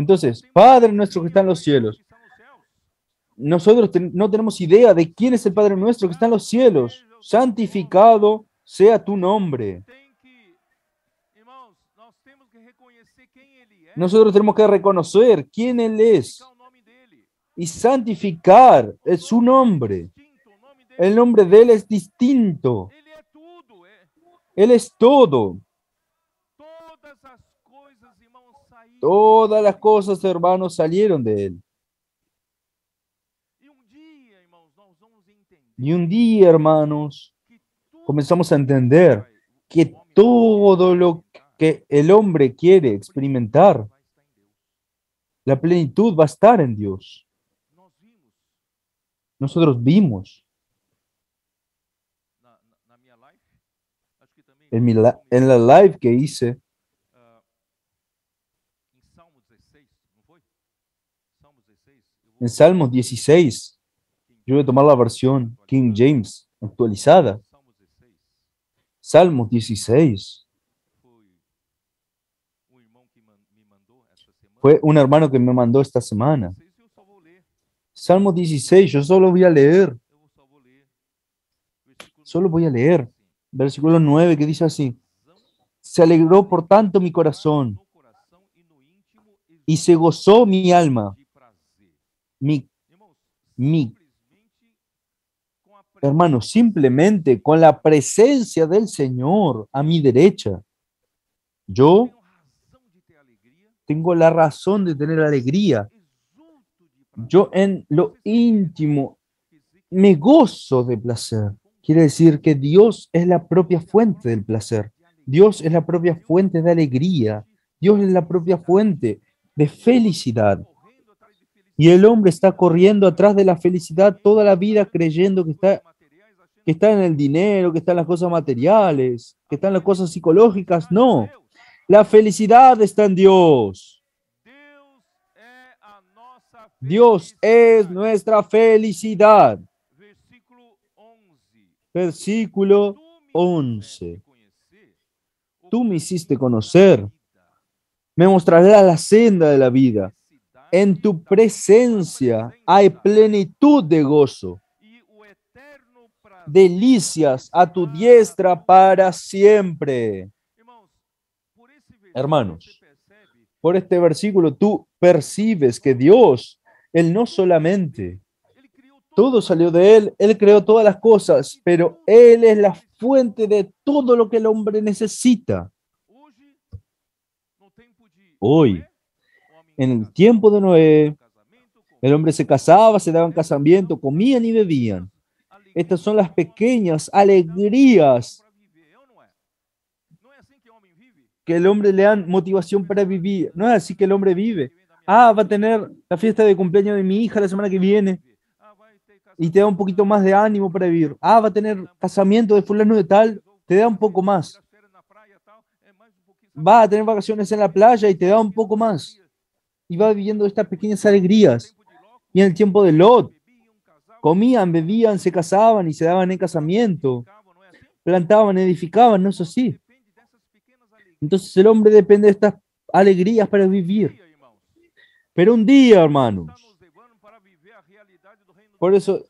Entonces, Padre nuestro que está en los cielos. Nosotros no tenemos idea de quién es el Padre nuestro que está en los cielos. Santificado sea tu nombre. Nosotros tenemos que reconocer quién Él es y santificar es su nombre. El nombre de Él es distinto. Él es todo. Todas las cosas, hermanos, salieron de Él. Y un día, hermanos, comenzamos a entender que todo lo que el hombre quiere experimentar, la plenitud va a estar en Dios. Nosotros vimos en, mi la- en la live que hice ah, em Salmo 16, não foi? Salmo 16. Eu vou en Salmos 16. Yo voy a tomar la versión King James actualizada. Salmo 16 Salmos 16. foi um irmão que man- me mandou essa semana. Fue un hermano que me mandó esta semana. 16 eu só vou ler. Salmo 16, yo solo voy a leer, solo voy a leer. Versículo 9 que dice así. "Razão Se alegró por tanto mi corazón y se gozó mi alma. Mi Mi- hermano, simplemente con la presencia del Señor a mi derecha. Yo tengo la razón de tener alegría. Yo en lo íntimo me gozo de placer. Quiere decir que Dios es la propia fuente del placer. Dios es la propia fuente de alegría. Dios es la propia fuente de felicidad. correndo atrás de felicidade Y el hombre está corriendo atrás de la felicidad toda la vida creyendo que está, que está en el dinero, que está en las cosas materiales, que está en las cosas psicológicas. No, la felicidad está en Dios. Dios es nuestra felicidad. Versículo 11. Versículo Tu me 11. fizeste conhecer o Tú me hiciste conocer. Me mostrarás la senda de la vida. En tu presencia hay plenitud de gozo, delicias a tu diestra para siempre. Hermanos, Por este versículo tú percibes que Dios, Él no solamente, todo salió de Él, Él creó todas las cosas, pero Él es la fuente de todo lo que el hombre necesita. Hoy, En el tiempo de Noé, el hombre se casaba, se daban casamiento, comían y bebían. Estas son las pequeñas alegrías que el hombre le dan motivación para vivir. No es así que el hombre vive. Ah, va a tener la fiesta de cumpleaños de mi hija la semana que viene y te da un poquito más de ánimo para vivir. Ah, va a tener casamiento de fulano de tal, te da un poco más. Va a tener vacaciones en la playa y te da un poco más. Y va viviendo estas pequeñas alegrías. Y en el tiempo de Lot, comían, bebían, se casaban y se daban en casamiento. Plantaban, edificaban, no es así. Entonces el hombre depende de estas alegrías para vivir. Pero un día, hermanos, por eso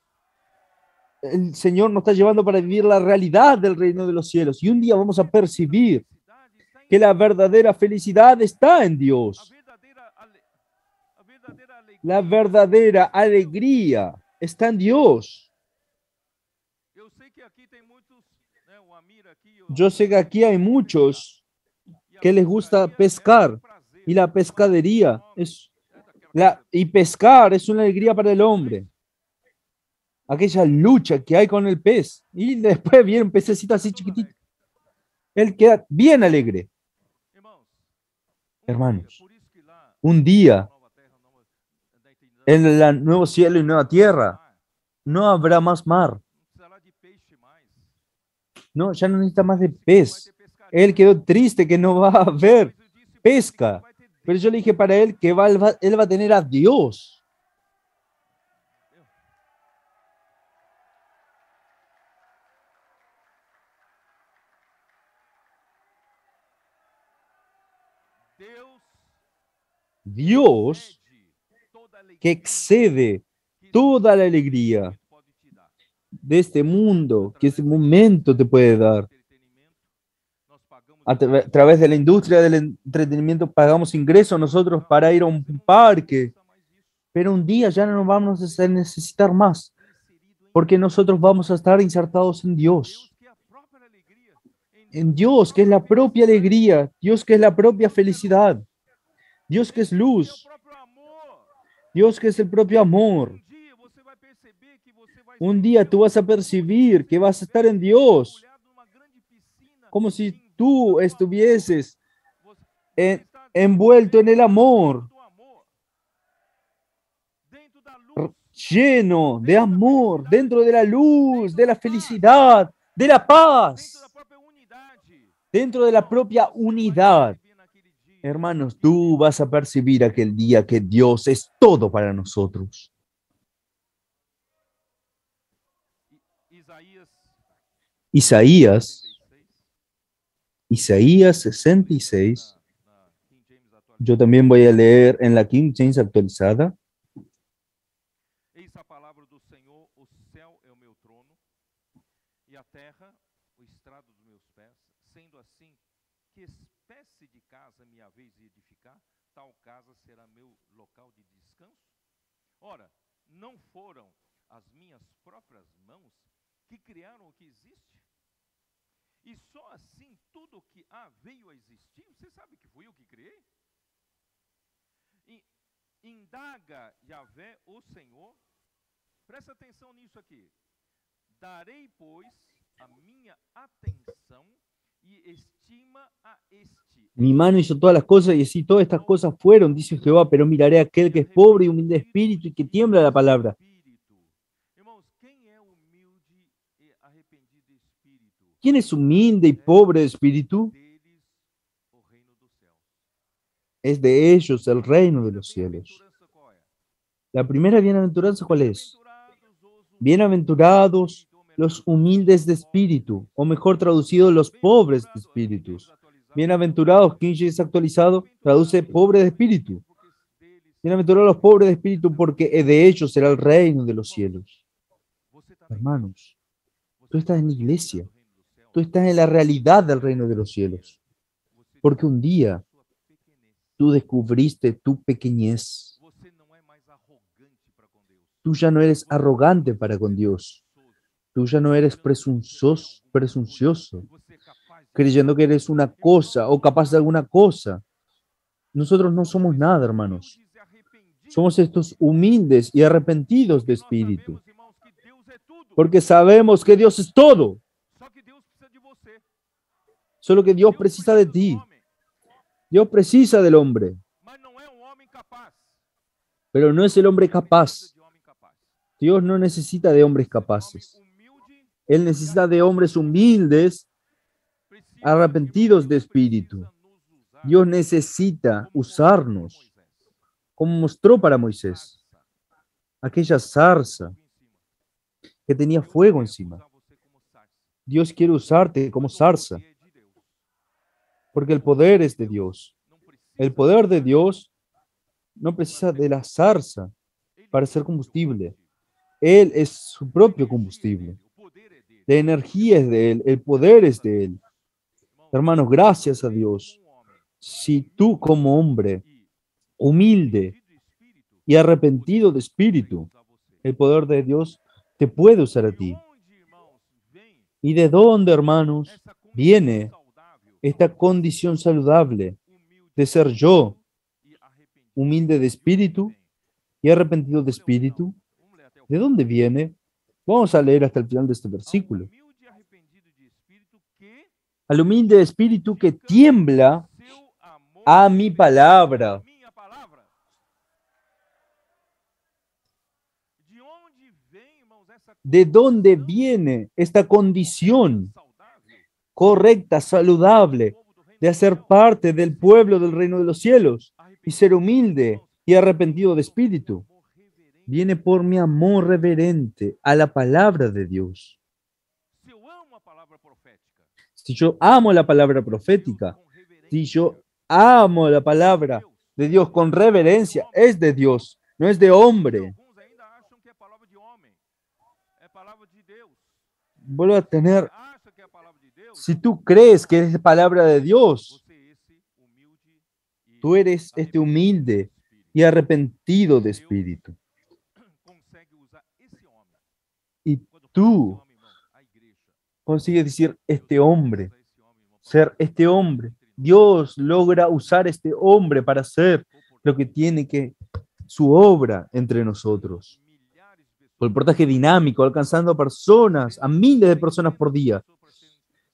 el Señor nos está llevando para vivir la realidad del reino de los cielos. Y un día vamos a percibir que la verdadera felicidad está en Dios. La verdadera alegría está en Dios. Yo sé que aquí hay muchos e a que les gusta pescar, y la pescadería es la, y pescar es una alegría para el hombre. Aquella lucha que hay con el pez. Y después viene un pececito así chiquitito. Él queda bien alegre. Hermanos, Un día en el nuevo cielo y nueva tierra no habrá más mar. No, ya no necesita más de pez. Él quedó triste que no va a haber. Pesca. Pero yo le dije para él que va, él va- a tener a Dios. Dios que excede toda la alegría de este mundo, que este momento te puede dar. A a través de la industria del entretenimiento pagamos ingresos nosotros para ir a un parque, pero un día ya no vamos a necesitar más, porque nosotros vamos a estar insertados en Dios. En Dios, que es la propia alegría, Dios que es la propia felicidad, Dios que es luz. Dios que es el propio amor. Un día tú vas a percibir que vas a estar en Dios, como si tú estuvieses envuelto en el amor, lleno de amor, dentro de la luz, de la felicidad, de la paz, dentro de la propia unidad. Hermanos, tú vas a percibir aquel día que Dios es todo para nosotros. Isaías Isaías, 66, Isaías 66, na, na King James atualizada. yo también voy a leer en la King James actualizada. Não foram as minhas próprias mãos que criaram o que existe? E só assim tudo o que há veio a existir? Você sabe que fui eu que criei? E indaga Yahvé, o Senhor, Presta atenção nisso aqui. Darei, pois, a minha atenção este. Mi mano hizo todas las cosas y así todas estas cosas fueron, dice Jehová, pero miraré a aquel que es pobre y humilde de espíritu y que tiembla la palabra. ¿Quién es humilde y pobre de espíritu? Es de ellos el reino de los cielos. La primera bienaventuranza, ¿cuál es? Bienaventurados los humildes de espíritu, o mejor traducido, los pobres de espíritus. Bienaventurados, King James actualizado, traduce pobre de espíritu. Bienaventurados los pobres de espíritu, porque de ellos será el reino de los cielos. Hermanos, tú estás en la iglesia, tú estás en la realidad del reino de los cielos, porque un día tú descubriste tu pequeñez. Tú ya no eres arrogante para con Dios, tú ya no eres presunzoso, presuncioso, creyendo que eres una cosa o capaz de alguna cosa. Nosotros no somos nada, hermanos. Somos estos humildes y arrepentidos de espíritu, porque sabemos que Dios es todo, solo que Dios precisa de ti. Dios precisa del hombre, pero no es el hombre capaz. Dios no necesita de hombres capaces. Él necesita de hombres humildes, arrepentidos de espíritu. Dios necesita usarnos, como mostró para Moisés, aquella zarza que tenía fuego encima. Dios quiere usarte como zarza, porque el poder es de Dios. El poder de Dios no precisa de la zarza para ser combustible. Él es su propio combustible. dele, o poder é dele. La energía es de Él, el poder es de Él. Hermanos, gracias a Dios. Si tú como hombre humilde y arrepentido de espíritu, el poder de Dios te puede usar a ti. ¿Y de dónde, hermanos, viene esta condición saludable de ser yo humilde de espíritu y arrepentido de espíritu? ¿De dónde viene? Vamos a leer hasta el final de este versículo. que Al humilde de espíritu que tiembla a mi palabra. De onde vem, irmãos, essa ¿De dónde viene esta condición correcta, saludable, de hacer parte del pueblo del reino de los cielos y ser humilde y arrepentido de espíritu? Viene por mi amor reverente a la palabra de Dios. Si yo amo la palabra profética, si yo amo la palabra de Dios con reverencia, es de Dios, no es de E hombre. Deus. Vuelvo a tener, si tú crees que es palabra de Dios, e tú eres este humilde y arrepentido de espíritu. Tú. Consigues decir, este hombre, ser este hombre. Dios logra usar este hombre para hacer lo que tiene que, su obra entre nosotros. Por portaje dinámico, alcanzando a personas, a miles de personas por día,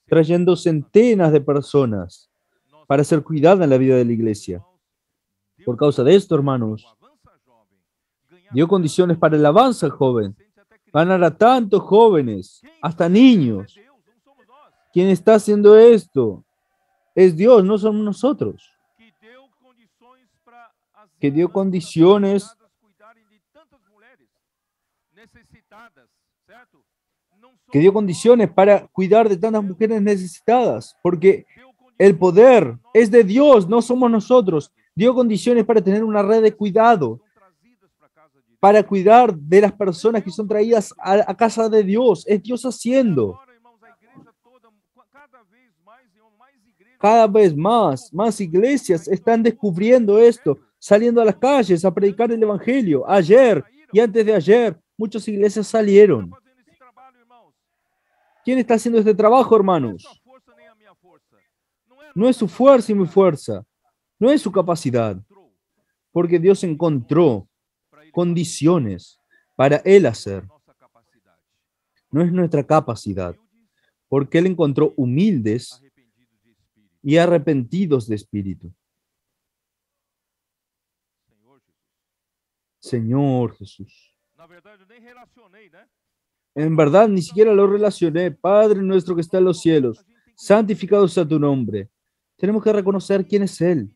trayendo centenas de personas para ser cuidadas en la vida de la iglesia. Por causa de esto, hermanos, dio condiciones para el avance joven, ganar a tantos jóvenes, hasta niños. ¿Quién está haciendo esto? Es Dios, no somos nosotros. que dio condiciones Que dio condiciones para cuidar de tantas mujeres necesitadas, porque el poder es de Dios, no somos nosotros. Dio condiciones para tener una red de cuidado, para cuidar de las personas que son traídas a, a casa de Dios. Es Dios haciendo. Cada vez más, más iglesias están descubriendo esto, saliendo a las calles a predicar el Evangelio. Ayer y antes de ayer, muchas iglesias salieron. ¿Quién está haciendo este trabajo, hermanos? No es su fuerza y mi fuerza, no es su capacidad, porque Dios encontró condiciones para Él hacer. No es nuestra capacidad, porque Él encontró humildes y arrepentidos de espíritu. Señor Jesús. En verdad, ni siquiera lo relacioné. Padre nuestro que está en los cielos, santificado sea tu nombre. Tenemos que reconocer quién es Él.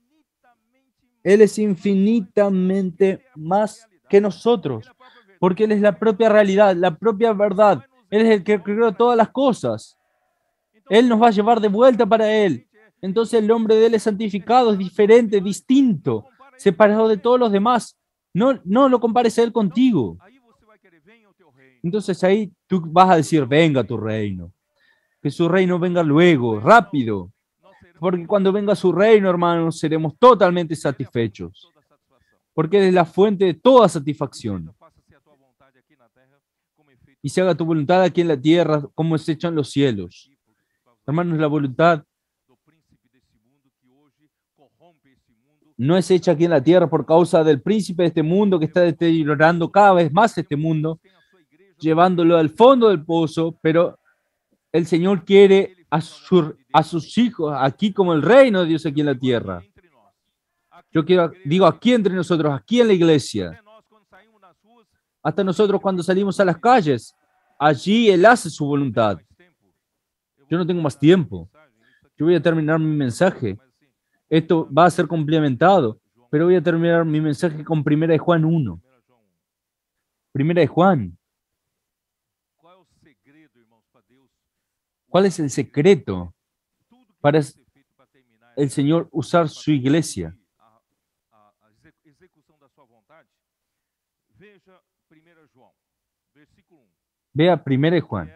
Él es infinitamente más que nosotros, porque Él es la propia realidad, la propia verdad. Él es el que creó todas las cosas. Él nos va a llevar de vuelta para Él. Entonces el nombre de Él es santificado, es diferente, distinto, separado de todos los demás. No, no lo compares a Él contigo. Entonces ahí tú vas a decir, venga tu reino. Que su reino venga luego, rápido. Porque cuando venga su reino, hermanos, seremos totalmente satisfechos. Porque Él es la fuente de toda satisfacción. Y se haga tu voluntad aquí en la tierra, como es hecho en los cielos. Hermanos, la voluntad no es hecha aquí en la tierra por causa del príncipe de este mundo que está deteriorando cada vez más este mundo, llevándolo al fondo del pozo, pero el Señor quiere a, su- a sus hijos aquí como el reino de Dios aquí en la tierra. Yo quiero, digo aquí entre nosotros, aquí en la iglesia, hasta nosotros cuando salimos a las calles, allí Él hace su voluntad. Yo no tengo más tiempo. Yo voy a terminar mi mensaje. Esto va a ser complementado, pero voy a terminar mi mensaje con Primera de Juan 1. 1 João 1. Primera de Juan? ¿cuál es el secreto para el Señor usar su iglesia? a- a- a exec- execução da sua vontade? Veja 1 João, 1. Vea Primera de Juan,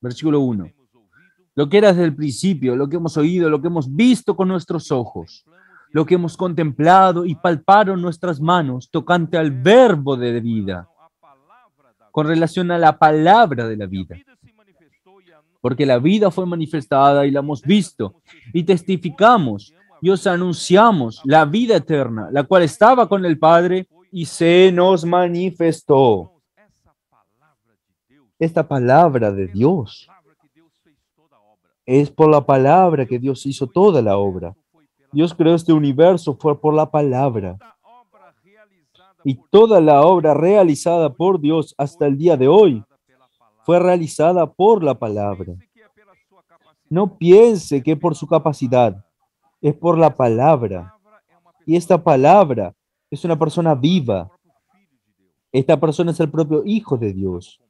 versículo 1. temos ouvido, Lo que era desde el principio, lo que hemos oído, lo que hemos visto con nuestros ojos, lo que hemos contemplado y palparon nuestras manos tocante al verbo de vida, con relación a la palabra de la vida. Porque la vida fue manifestada y la hemos visto y testificamos y os anunciamos la vida eterna, la cual estaba con el Padre y se nos manifestó. Esta palabra de Dios es por la palabra que Dios hizo toda la obra. Dios creó este universo fue por la palabra. Y toda la obra realizada por Dios hasta el día de hoy fue realizada por la palabra. No piense que por su capacidad, es por la palabra. Y esta palabra es una persona viva. Esta persona es el propio Hijo de Dios.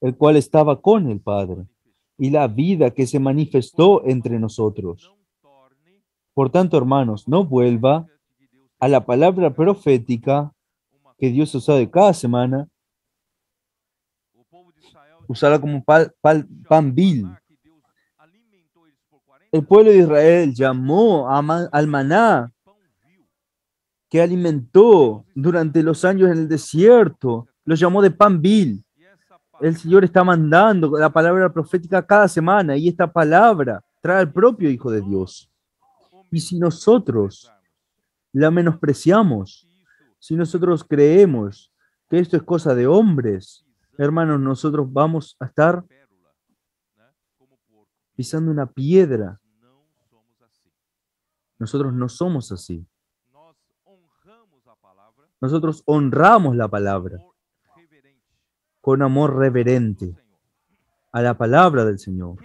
El cual estaba con el Padre. Y la vida que se manifestó entre nosotros. Por tanto, hermanos, no vuelva a la palabra profética que Dios usa de cada semana, usarla como pal- pan vil. maná que Deus alimentou eles por 40 El pueblo de Israel llamó al maná que alimentó durante los años en el desierto, lo llamó de pan vil. El Señor está mandando la palabra profética cada semana y esta palabra trae al propio Hijo de Dios. Y si nosotros la menospreciamos, si nosotros creemos que esto es cosa de hombres, hermanos, nosotros vamos a estar pisando una piedra. Nosotros no somos así. Nosotros honramos la palabra con amor reverente a la palabra del Señor.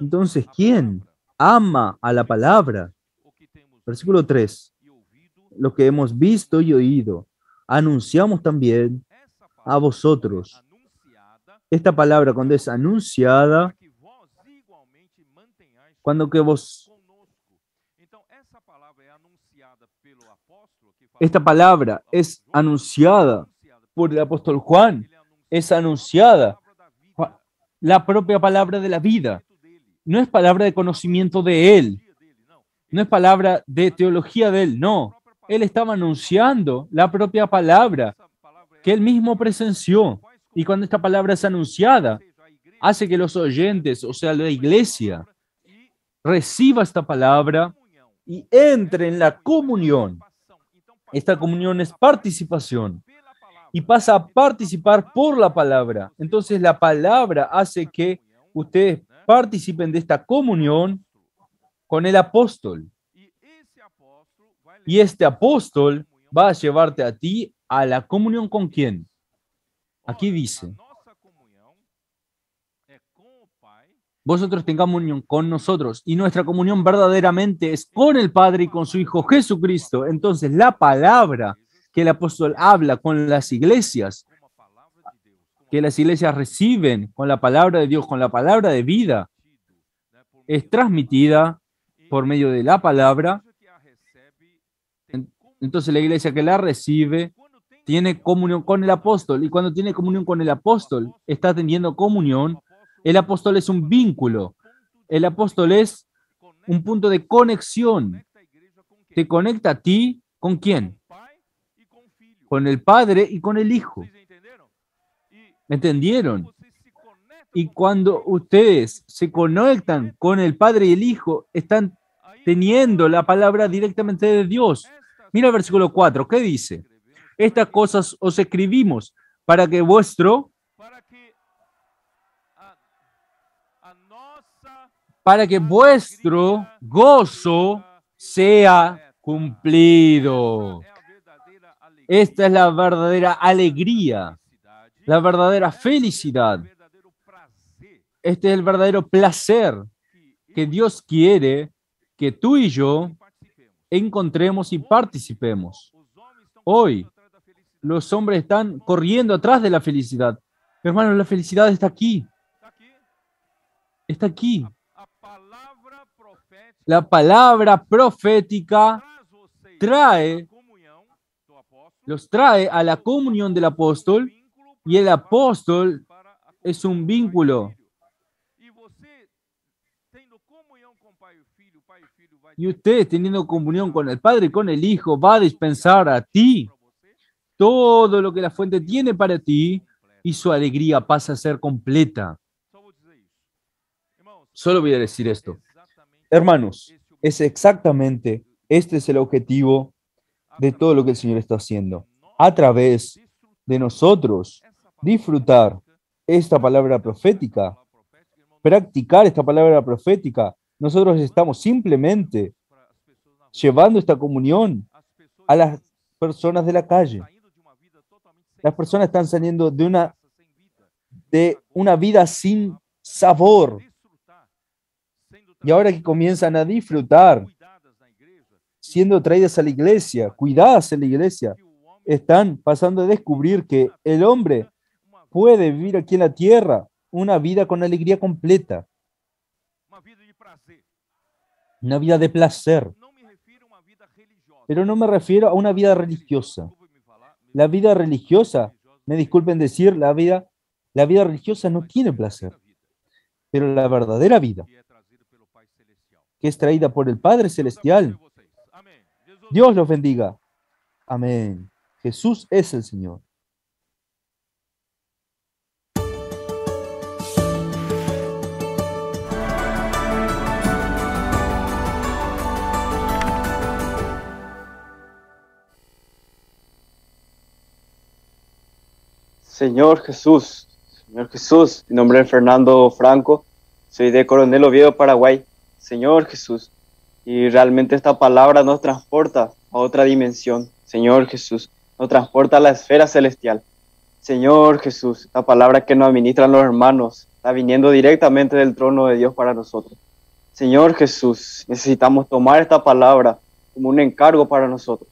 Entonces, ¿quién ama a la palabra? Versículo 3. e ouvido, Lo que hemos visto y oído, anunciamos también a vosotros. Esta palabra cuando es anunciada, cuando que vos, esta palabra es anunciada por el apóstol Juan, es anunciada la propia palabra de la vida. No es palabra de conocimiento de él, no es palabra de teología de él, no. Él estaba anunciando la propia palabra que él mismo presenció. Y cuando esta palabra es anunciada, hace que los oyentes, o sea, la iglesia, reciba esta palabra y entre en la comunión. Esta comunión es participación y pasa a participar por la palabra. Entonces la palabra hace que ustedes participen de esta comunión con el apóstol. Y este apóstol va a llevarte a ti a la comunión con quién? Aquí dice, vosotros tengan comunión con nosotros y nuestra comunión verdaderamente es con el Padre y con su Hijo Jesucristo. Entonces la palabra que el apóstol habla con las iglesias, que las iglesias reciben con la palabra de Dios, con la palabra de vida, es da transmitida por medio de la palabra. Entonces la iglesia que la recibe tiene comunión con el apóstol y cuando tiene comunión con el apóstol, está teniendo comunión. El apóstol es un vínculo. El apóstol es un punto de conexión. Te conecta a ti con quién? Com o pai e com o filho. Con el Padre y con el Hijo. ¿Me entendieron? Y cuando ustedes se conectan con el Padre y el Hijo, están teniendo la palabra directamente de Dios. Mira el versículo 4, ¿qué dice? Estas cosas os escribimos para que vuestro, para que vuestro gozo sea cumplido. é a verdadeira alegria, Esta es la verdadera alegría, la verdadera felicidad. Este es el verdadero placer que, Dios quiere que tú y yo encontremos y participemos. Hoy. Los hombres están corriendo atrás de la felicidad. Hermanos, la felicidad está aquí, está aquí. La palabra profética trae- a comunhão do apóstolo, los trae a la comunión del apóstol y el apóstol es un vínculo. Y usted, teniendo comunión con el Padre y con el Hijo, va a dispensar a ti todo lo que la fuente tiene para ti y su alegría pasa a ser completa. Solo voy a decir esto. Hermanos, es exactamente este es el objetivo de todo lo que el Señor está haciendo. A través de nosotros disfrutar esta palabra profética, practicar esta palabra profética, nosotros estamos simplemente llevando esta comunión a las personas de la calle. Las personas están saliendo de una, de una vida sin sabor y ahora que comienzan a disfrutar, siendo traídas a la iglesia, cuidadas en la iglesia, están pasando a descubrir que el hombre puede vivir aquí en la tierra una vida con alegría completa, una vida de placer. Pero no me refiero a una vida religiosa. La vida religiosa, me disculpen decir, la vida, la vida religiosa no tiene placer, pero la verdadera vida, que es traída por el Padre Celestial, Dios los bendiga. Amén. Jesús es el Señor. Señor Jesús, Señor Jesús, mi nombre es Fernando Franco, soy de Coronel Oviedo, Paraguay. Señor Jesús, y realmente esta palabra nos transporta a otra dimensión. Señor Jesús, nos transporta a la esfera celestial. Señor Jesús, esta palabra que nos administran los hermanos está viniendo directamente del trono de Dios para nosotros. Señor Jesús, necesitamos tomar esta palabra como un encargo para nosotros.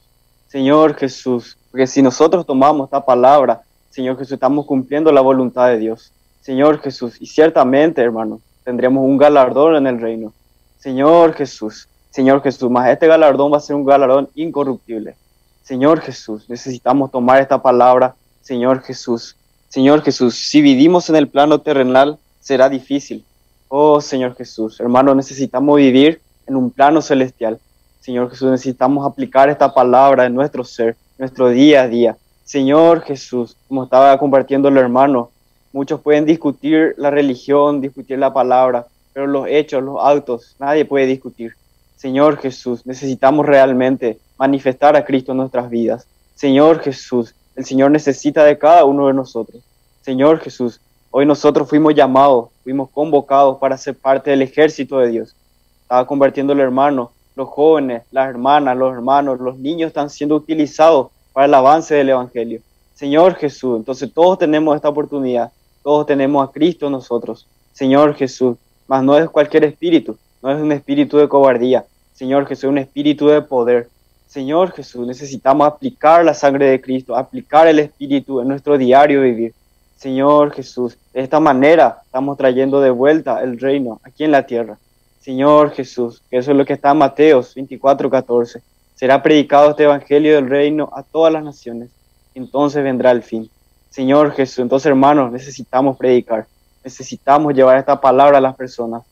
Señor Jesús, porque si nosotros tomamos esta palabra, Señor Jesús, estamos cumpliendo la voluntad de Dios. Señor Jesús, y ciertamente, hermanos, tendremos un galardón en el reino. Señor Jesús, Señor Jesús, más este galardón va a ser un galardón incorruptible. Señor Jesús, necesitamos tomar esta palabra, Señor Jesús. Señor Jesús, si vivimos en el plano terrenal, será difícil. Oh, Señor Jesús, hermanos, necesitamos vivir en un plano celestial. Señor Jesús, necesitamos aplicar esta palabra en nuestro ser, nuestro día a día. Señor Jesús, como estaba compartiendo el hermano, muchos pueden discutir la religión, discutir la palabra, pero los hechos, los actos, nadie puede discutir. Señor Jesús, necesitamos realmente manifestar a Cristo en nuestras vidas. Señor Jesús, el Señor necesita de cada uno de nosotros. Señor Jesús, hoy nosotros fuimos llamados, fuimos convocados para ser parte del ejército de Dios. Estaba convirtiendo el hermano, los jóvenes, las hermanas, los hermanos, los niños están siendo utilizados para el avance del Evangelio. Señor Jesús, entonces todos tenemos esta oportunidad, todos tenemos a Cristo en nosotros. Señor Jesús, mas no es cualquier espíritu, no es un espíritu de cobardía. Señor Jesús, es un espíritu de poder. Señor Jesús, necesitamos aplicar la sangre de Cristo, aplicar el Espíritu en nuestro diario vivir. Señor Jesús, de esta manera estamos trayendo de vuelta el reino aquí en la tierra. Señor Jesús, que eso es lo que está en Mateos 24, 14. Será predicado este evangelio del reino a todas las naciones. Entonces vendrá el fin. Señor Jesús, entonces hermanos, necesitamos predicar. Necesitamos llevar esta palabra a las personas.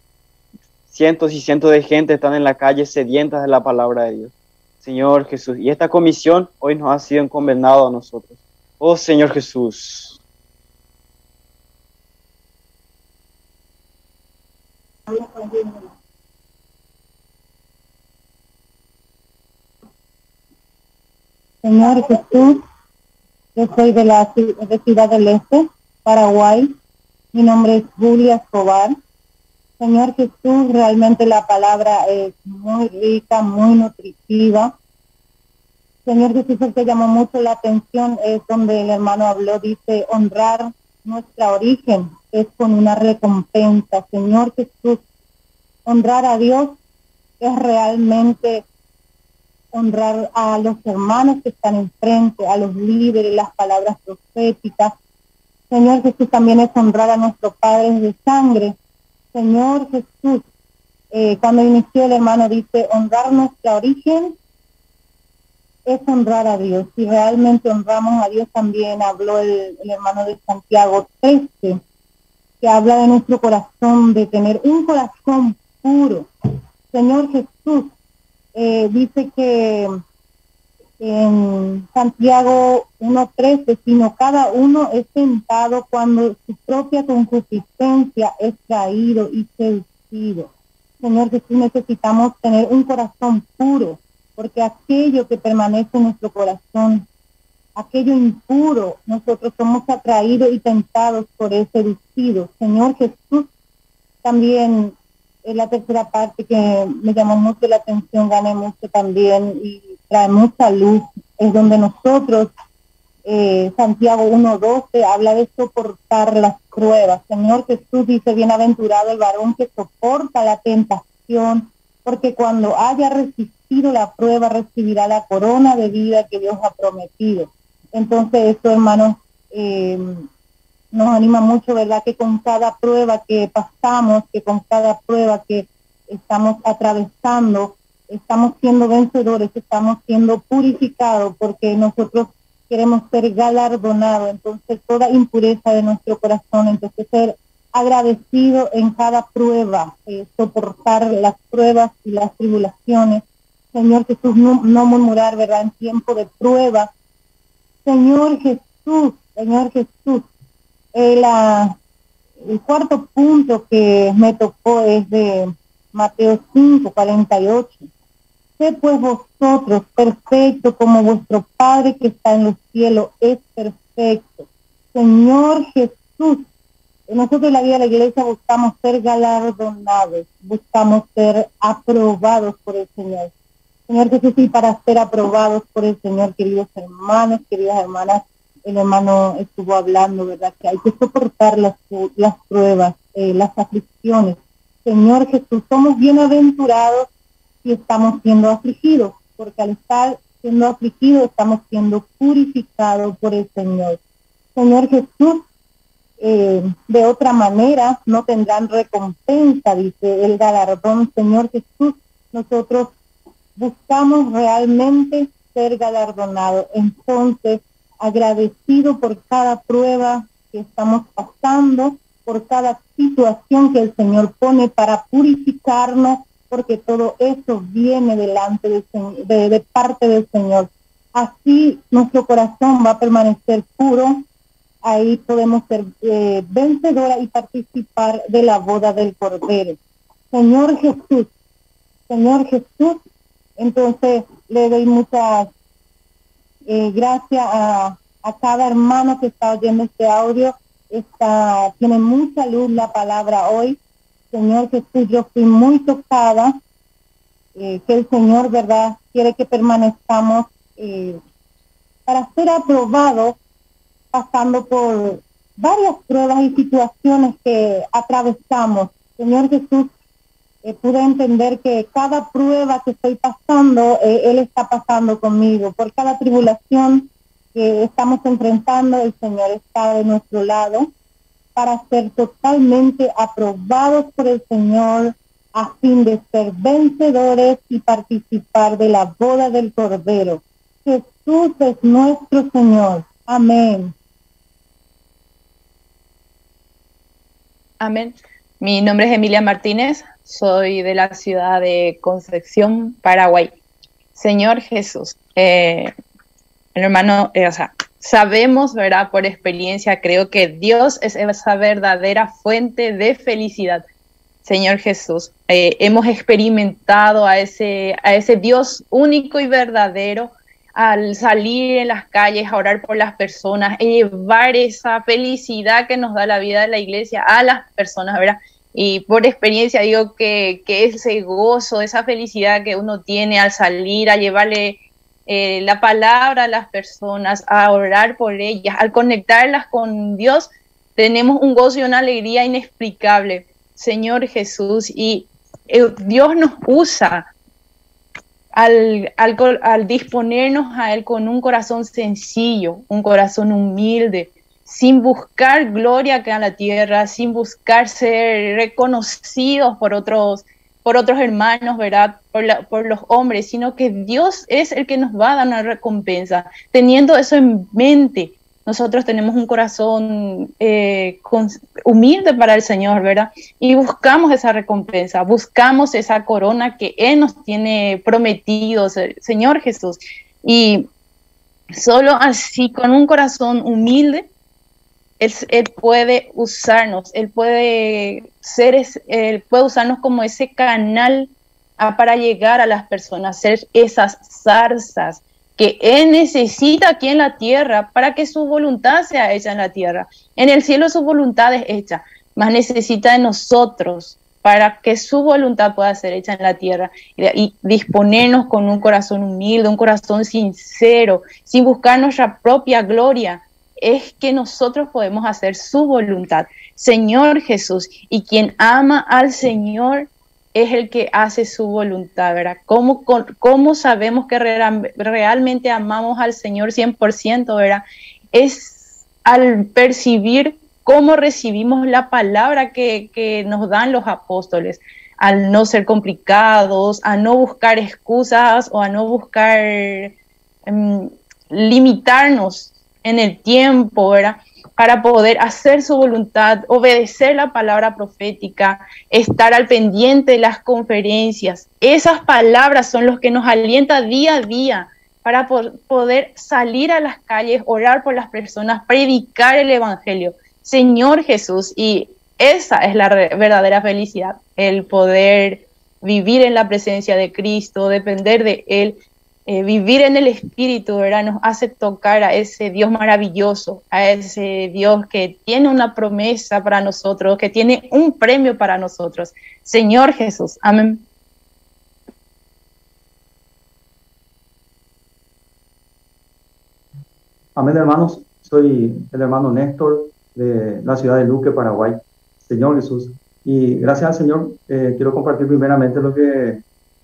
Cientos y cientos de gente están en la calle sedientas de la palabra de Dios. Señor Jesús. Y esta comisión hoy nos ha sido encomendado a nosotros. Oh Señor Jesús. Señor Jesús, yo soy de la de Ciudad del Este, Paraguay. Mi nombre es Julia Escobar. Señor Jesús, realmente la palabra es muy rica, muy nutritiva. Señor Jesús, el que llamó mucho la atención es donde el hermano habló, dice, honrar nuestra origen es con una recompensa. Señor Jesús, honrar a Dios es realmente honrar a los hermanos que están enfrente, a los líderes, las palabras proféticas. Señor Jesús, también es honrar a nuestros padres de sangre, Señor Jesús, eh, cuando inició el hermano dice, honrar nuestra origen es honrar a Dios. Si realmente honramos a Dios también, habló el, hermano de Santiago 13, que habla de nuestro corazón, de tener un corazón puro. Señor Jesús, eh, dice que en Santiago 1.13, sino cada uno es tentado cuando su propia concupiscencia es traído y seducido. Señor Jesús, necesitamos tener un corazón puro, porque aquello que permanece en nuestro corazón, aquello impuro, nosotros somos atraídos y tentados por el seducido. Señor Jesús, también es la tercera parte que me llamó mucho la atención, gané mucho también y trae mucha luz, es donde nosotros, eh, Santiago 1.12, habla de soportar las pruebas. Señor Jesús dice, bienaventurado el varón que soporta la tentación, porque cuando haya resistido la prueba recibirá la corona de vida que Dios ha prometido. Entonces esto, hermanos, eh, nos anima mucho, ¿verdad? Que con cada prueba que pasamos, que con cada prueba que estamos atravesando, estamos siendo vencedores, estamos siendo purificados porque nosotros queremos ser galardonados, entonces toda impureza de nuestro corazón, entonces ser agradecido en cada prueba, eh, soportar las pruebas y las tribulaciones. Señor Jesús, no, no murmurar, ¿verdad? En tiempo de prueba. Señor Jesús, Señor Jesús, el, el cuarto punto que me tocó es de Mateo 5, 48 pues vosotros perfecto como vuestro Padre que está en los cielos es perfecto. Señor Jesús, nosotros en la vida de la iglesia buscamos ser galardonados, buscamos ser aprobados por el Señor. Señor Jesús, y para ser aprobados por el Señor, queridos hermanos, queridas hermanas, el hermano estuvo hablando, ¿verdad? Que hay que soportar las, pruebas, eh, las aflicciones. Señor Jesús, somos bienaventurados si estamos siendo afligidos, porque al estar siendo afligidos estamos siendo purificados por el Señor. Señor Jesús, eh, de otra manera no tendrán recompensa, dice el galardón. Señor Jesús, nosotros buscamos realmente ser galardonados. Entonces, agradecido por cada prueba que estamos pasando, por cada situación que el Señor pone para purificarnos porque todo eso viene delante de, de, parte del Señor. Así nuestro corazón va a permanecer puro, ahí podemos ser eh, vencedora y participar de la boda del Cordero. Señor Jesús, Señor Jesús, entonces le doy muchas eh, gracias a, cada hermano que está oyendo este audio. Tiene mucha luz la palabra hoy Señor Jesús, yo fui muy tocada, eh, que el Señor, ¿verdad?, quiere que permanezcamos eh, para ser aprobados, pasando por varias pruebas y situaciones que atravesamos. Señor Jesús, eh, pude entender que cada prueba que estoy pasando, eh, Él está pasando conmigo. Por cada tribulación que estamos enfrentando, el Señor está de nuestro lado para ser totalmente aprobados por el Señor a fin de ser vencedores y participar de la boda del Cordero. Jesús es nuestro Señor. Amén. Amén. Mi nombre es Emilia Martínez, soy de la ciudad de Concepción, Paraguay. Señor Jesús, eh, hermano, eh, o sea, sabemos, ¿verdad? Por experiencia, creo que Dios es esa verdadera fuente de felicidad. Señor Jesús, eh, hemos experimentado a ese, a ese Dios único y verdadero al salir en las calles a orar por las personas, llevar esa felicidad que nos da la vida de la iglesia a las personas, ¿verdad? Y por experiencia digo que, que ese gozo, esa felicidad que uno tiene al salir, a llevarle eh, la palabra a las personas, a orar por ellas, al conectarlas con Dios, tenemos un gozo y una alegría inexplicable, Señor Jesús. Y eh, Dios nos usa al, al, disponernos a Él con un corazón sencillo, un corazón humilde, sin buscar gloria acá en la tierra, sin buscar ser reconocidos por otros, por otros hermanos, ¿verdad? Por, los hombres, sino que Dios es el que nos va a dar una recompensa. Teniendo eso en mente, nosotros tenemos un corazón eh, humilde para el Señor, ¿verdad? Y buscamos esa recompensa, buscamos esa corona que Él nos tiene prometido, Señor Jesús. Y solo así, con un corazón humilde, él, puede usarnos, Él puede ser, Él puede usarnos como ese canal ah, para llegar a las personas, ser esas zarzas que Él necesita aquí en la tierra para que su voluntad sea hecha en la tierra. En el cielo su voluntad es hecha, más necesita de nosotros para que su voluntad pueda ser hecha en la tierra y, disponernos con un corazón humilde, un corazón sincero, sin buscar nuestra propia gloria, es que nosotros podemos hacer su voluntad. Señor Jesús, y quien ama al Señor es el que hace su voluntad, ¿verdad? ¿Cómo, cómo sabemos que realmente amamos al Señor 100%, ¿verdad? Es al percibir cómo recibimos la palabra que, que nos dan los apóstoles, al no ser complicados, a no buscar excusas o a no buscar em, limitarnos en el tiempo. Para poder hacer su voluntad, obedecer la palabra profética, estar al pendiente de las conferencias. Esas palabras son los que nos alientan día a día para poder salir a las calles, orar por las personas, predicar el Evangelio. Señor Jesús, y esa es la verdadera felicidad, el poder vivir en la presencia de Cristo, depender de Él eh, vivir en el Espíritu, ¿verdad? Nos hace tocar a ese Dios maravilloso, a ese Dios que tiene una promesa para nosotros, que tiene un premio para nosotros. Señor Jesús, amén. Amén, hermanos. Soy el hermano Néstor de la ciudad de Luque, Paraguay. Señor Jesús. Y gracias al Señor, eh, quiero compartir primeramente lo que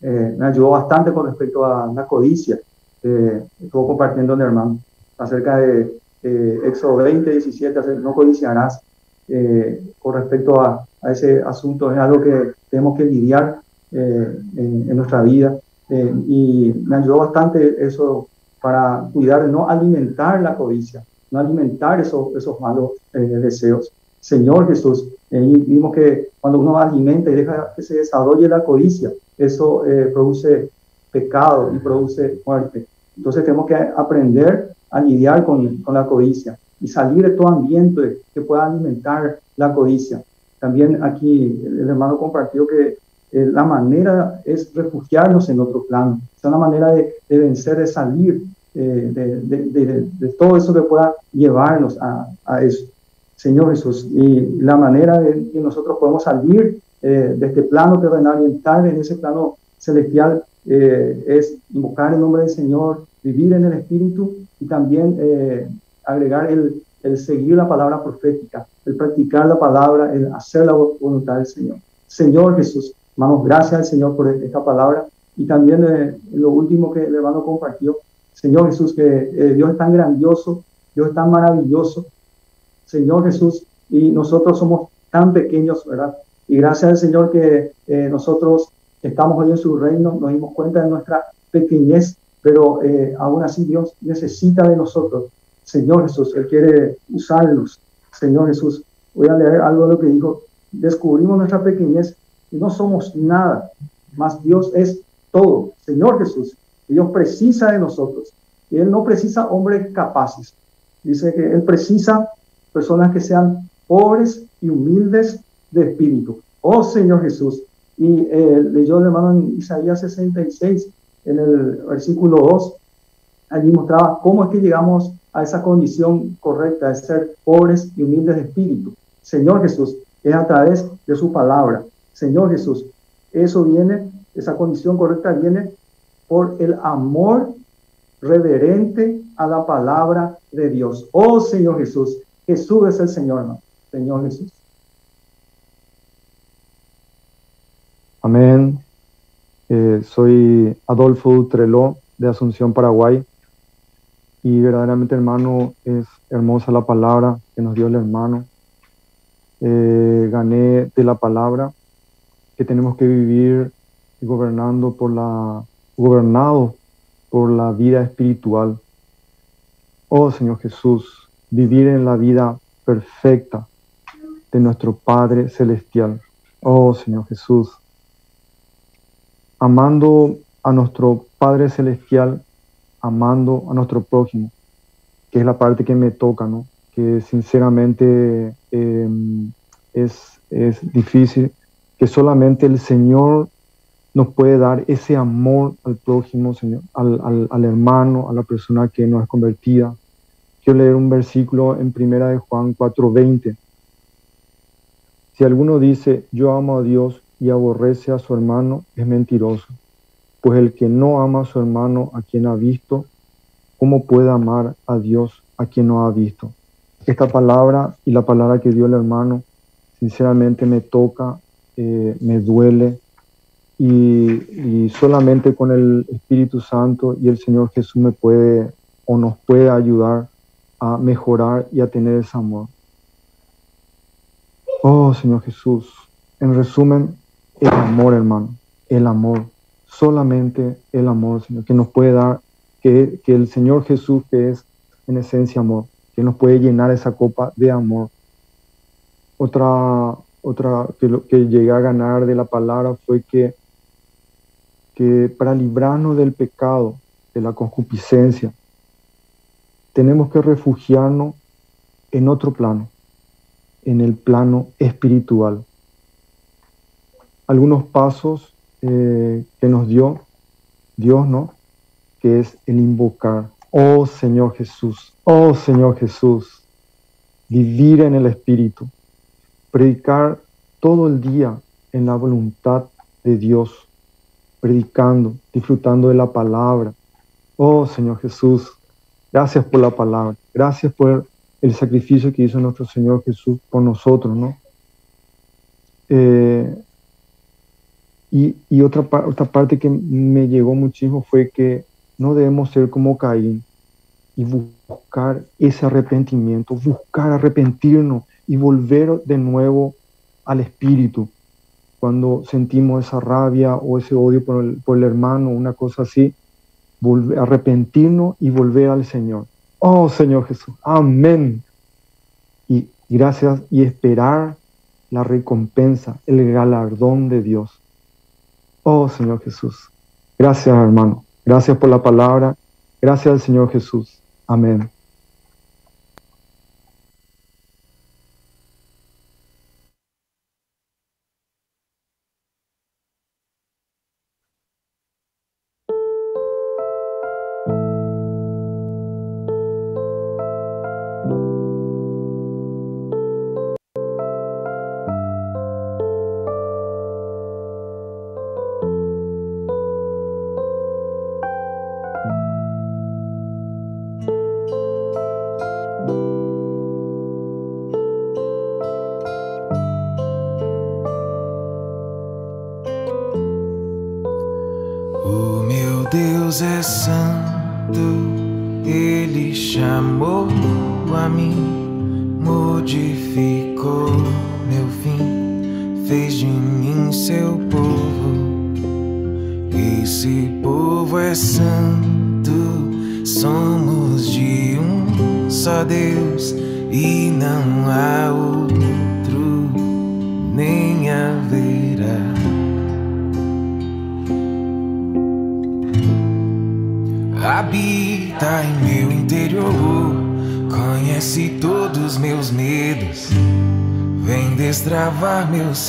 eh, me ayudó bastante con respecto a la codicia. Eh, estuvo compartiendo el hermano acerca de eh, Éxodo 20, 17, no codiciarás. Eh, con respecto a, ese asunto, es algo que tenemos que lidiar en, en, nuestra vida. y me ayudó bastante eso para cuidar de no alimentar la codicia, no alimentar esos malos deseos. Señor Jesús, vimos que cuando uno alimenta y deja que se desarrolle la codicia, eso eh, produce pecado y produce muerte. Entonces tenemos que aprender a lidiar con, con, la codicia y salir de todo ambiente que pueda alimentar la codicia. También aquí el hermano compartió que eh, la manera es refugiarnos en otro plano. Es una manera de, de vencer, de salir eh, de, de, de, todo eso que pueda llevarnos a, a, eso. Señor Jesús, y la manera de que nosotros podemos salir eh, de este plano terrenal y entrar en ese plano celestial eh, es invocar el nombre del Señor, vivir en el Espíritu y también eh, agregar el, el, seguir la palabra profética, el practicar la palabra, el hacer la voluntad del Señor. Señor Jesús, Hermanos, gracias al Señor por esta palabra y también lo último que el hermano compartió. Señor Jesús, que Dios es tan grandioso, Dios es tan maravilloso. Señor Jesús, y nosotros somos tan pequeños, ¿verdad? Y gracias al Señor que eh, nosotros estamos hoy en su reino, nos dimos cuenta de nuestra pequeñez, pero aún así Dios necesita de nosotros. Señor Jesús, Él quiere usarnos. Señor Jesús, voy a leer algo de lo que dijo. Descubrimos nuestra pequeñez y no somos nada, más Dios es todo. Señor Jesús, Dios precisa de nosotros. Y Él no precisa hombres capaces. Dice que Él precisa personas que sean pobres y humildes de espíritu. Oh Señor Jesús. Y eh, leyó el hermano en Isaías 66, en el versículo 2, allí mostraba cómo es que llegamos a esa condición correcta de ser pobres y humildes de espíritu. Señor Jesús, es a través de su palabra. Señor Jesús. Eso viene, esa condición correcta viene por el amor reverente a la palabra de Dios. Oh Señor Jesús, Jesús es el Señor, Señor Jesús. Amén. Eh, soy Adolfo Treló de Asunción, Paraguay. Y verdaderamente, hermano, es hermosa la palabra que nos dio el hermano. Eh, gané de la palabra que tenemos que vivir gobernando por la, gobernado por la vida espiritual. Oh Señor Jesús, vivir en la vida perfecta de nuestro Padre Celestial. Oh Señor Jesús, amando a nuestro Padre Celestial, amando a nuestro prójimo, que es la parte que me toca, ¿no? Que sinceramente em, es, es difícil que solamente el Señor nos puede dar ese amor al prójimo, Señor, al, al, hermano, a la persona que no es convertida. Quiero leer un versículo en primera de Juan 4:20. Si alguno dice, yo amo a Dios y aborrece a su hermano, es mentiroso. Pues el que no ama a su hermano a quien ha visto, ¿cómo puede amar a Dios a quien no ha visto? Esta palabra y la palabra que dio el hermano, sinceramente me toca eh, me duele y, solamente con el Espíritu Santo y el Señor Jesús me puede o nos puede ayudar a mejorar y a tener ese amor. Oh Señor Jesús, en resumen, el amor hermano, el amor, solamente el amor, Señor, que nos puede dar, que, que el Señor Jesús, que es en esencia amor, que nos puede llenar esa copa de amor. Otra, otra que, lo, que llegué a ganar de la palabra fue que, que para librarnos del pecado, de la concupiscencia, tenemos que refugiarnos en otro plano, en el plano espiritual. Algunos pasos eh, que nos dio Dios, ¿no? Que es el invocar, oh Señor Jesús, oh Señor Jesús, vivir en el Espíritu, predicar todo el día en la voluntad de Dios, predicando, disfrutando de la palabra. Oh Señor Jesús, gracias por la palabra, gracias por el sacrificio que hizo nuestro Señor Jesús por nosotros, ¿no? Eh, y, otra, otra parte que me llegó muchísimo fue que no debemos ser como Caín y buscar ese arrepentimiento, buscar arrepentirnos y volver de nuevo al espíritu. Cuando sentimos esa rabia o ese odio por el, por el hermano, una cosa así, arrepentirnos y volver al Señor. Oh Señor Jesús, amén. Y gracias y esperar la recompensa, el galardón de Dios. Oh Señor Jesús, gracias hermano, gracias por la palabra, gracias al Señor Jesús. Amén.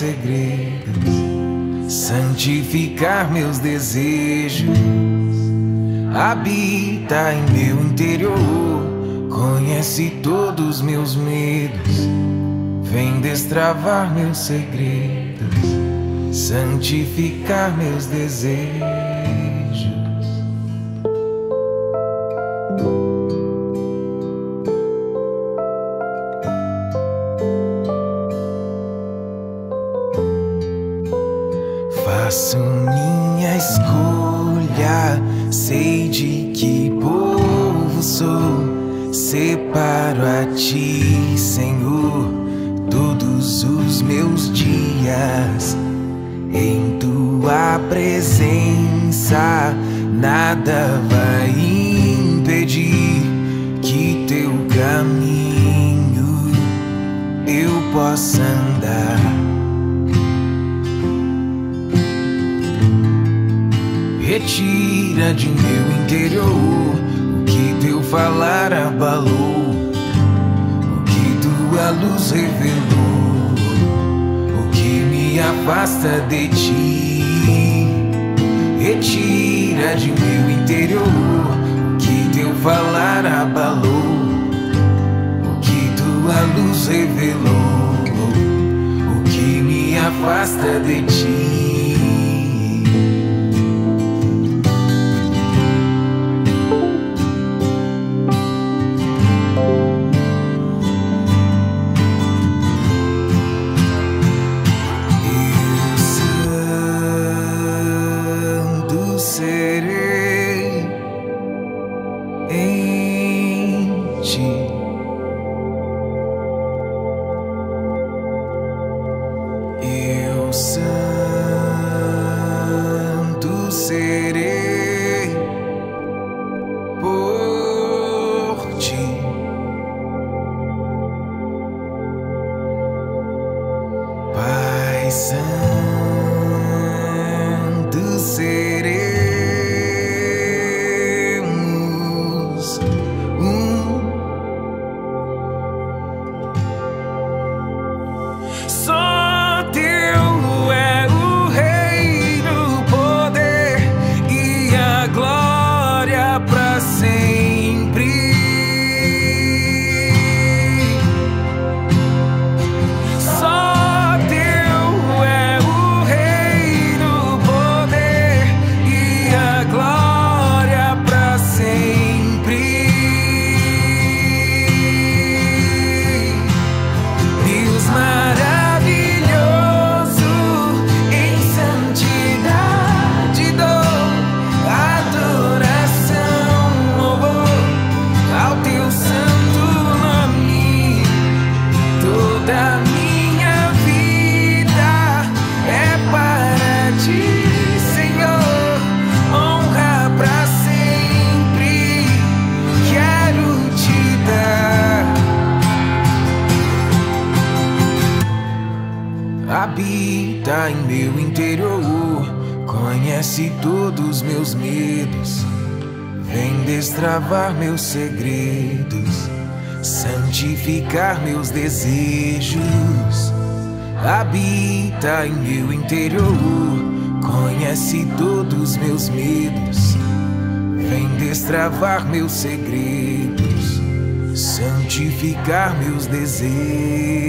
Segredos, santificar meus desejos. Habita em meu interior, conhece todos meus medos, vem destravar meus segredos, santificar meus desejos. Sou. Separo a ti, Senhor, todos os meus dias. Em tua presença, nada vai impedir que teu caminho eu possa andar. Retira de meu interior que teu falar abalou, o que tua luz revelou, o que me afasta de ti. Retira de meu interior o que teu falar abalou, o que tua luz revelou, o que me afasta de ti. Habita em meu interior, conhece todos meus medos. Vem destravar meus segredos, santificar meus desejos.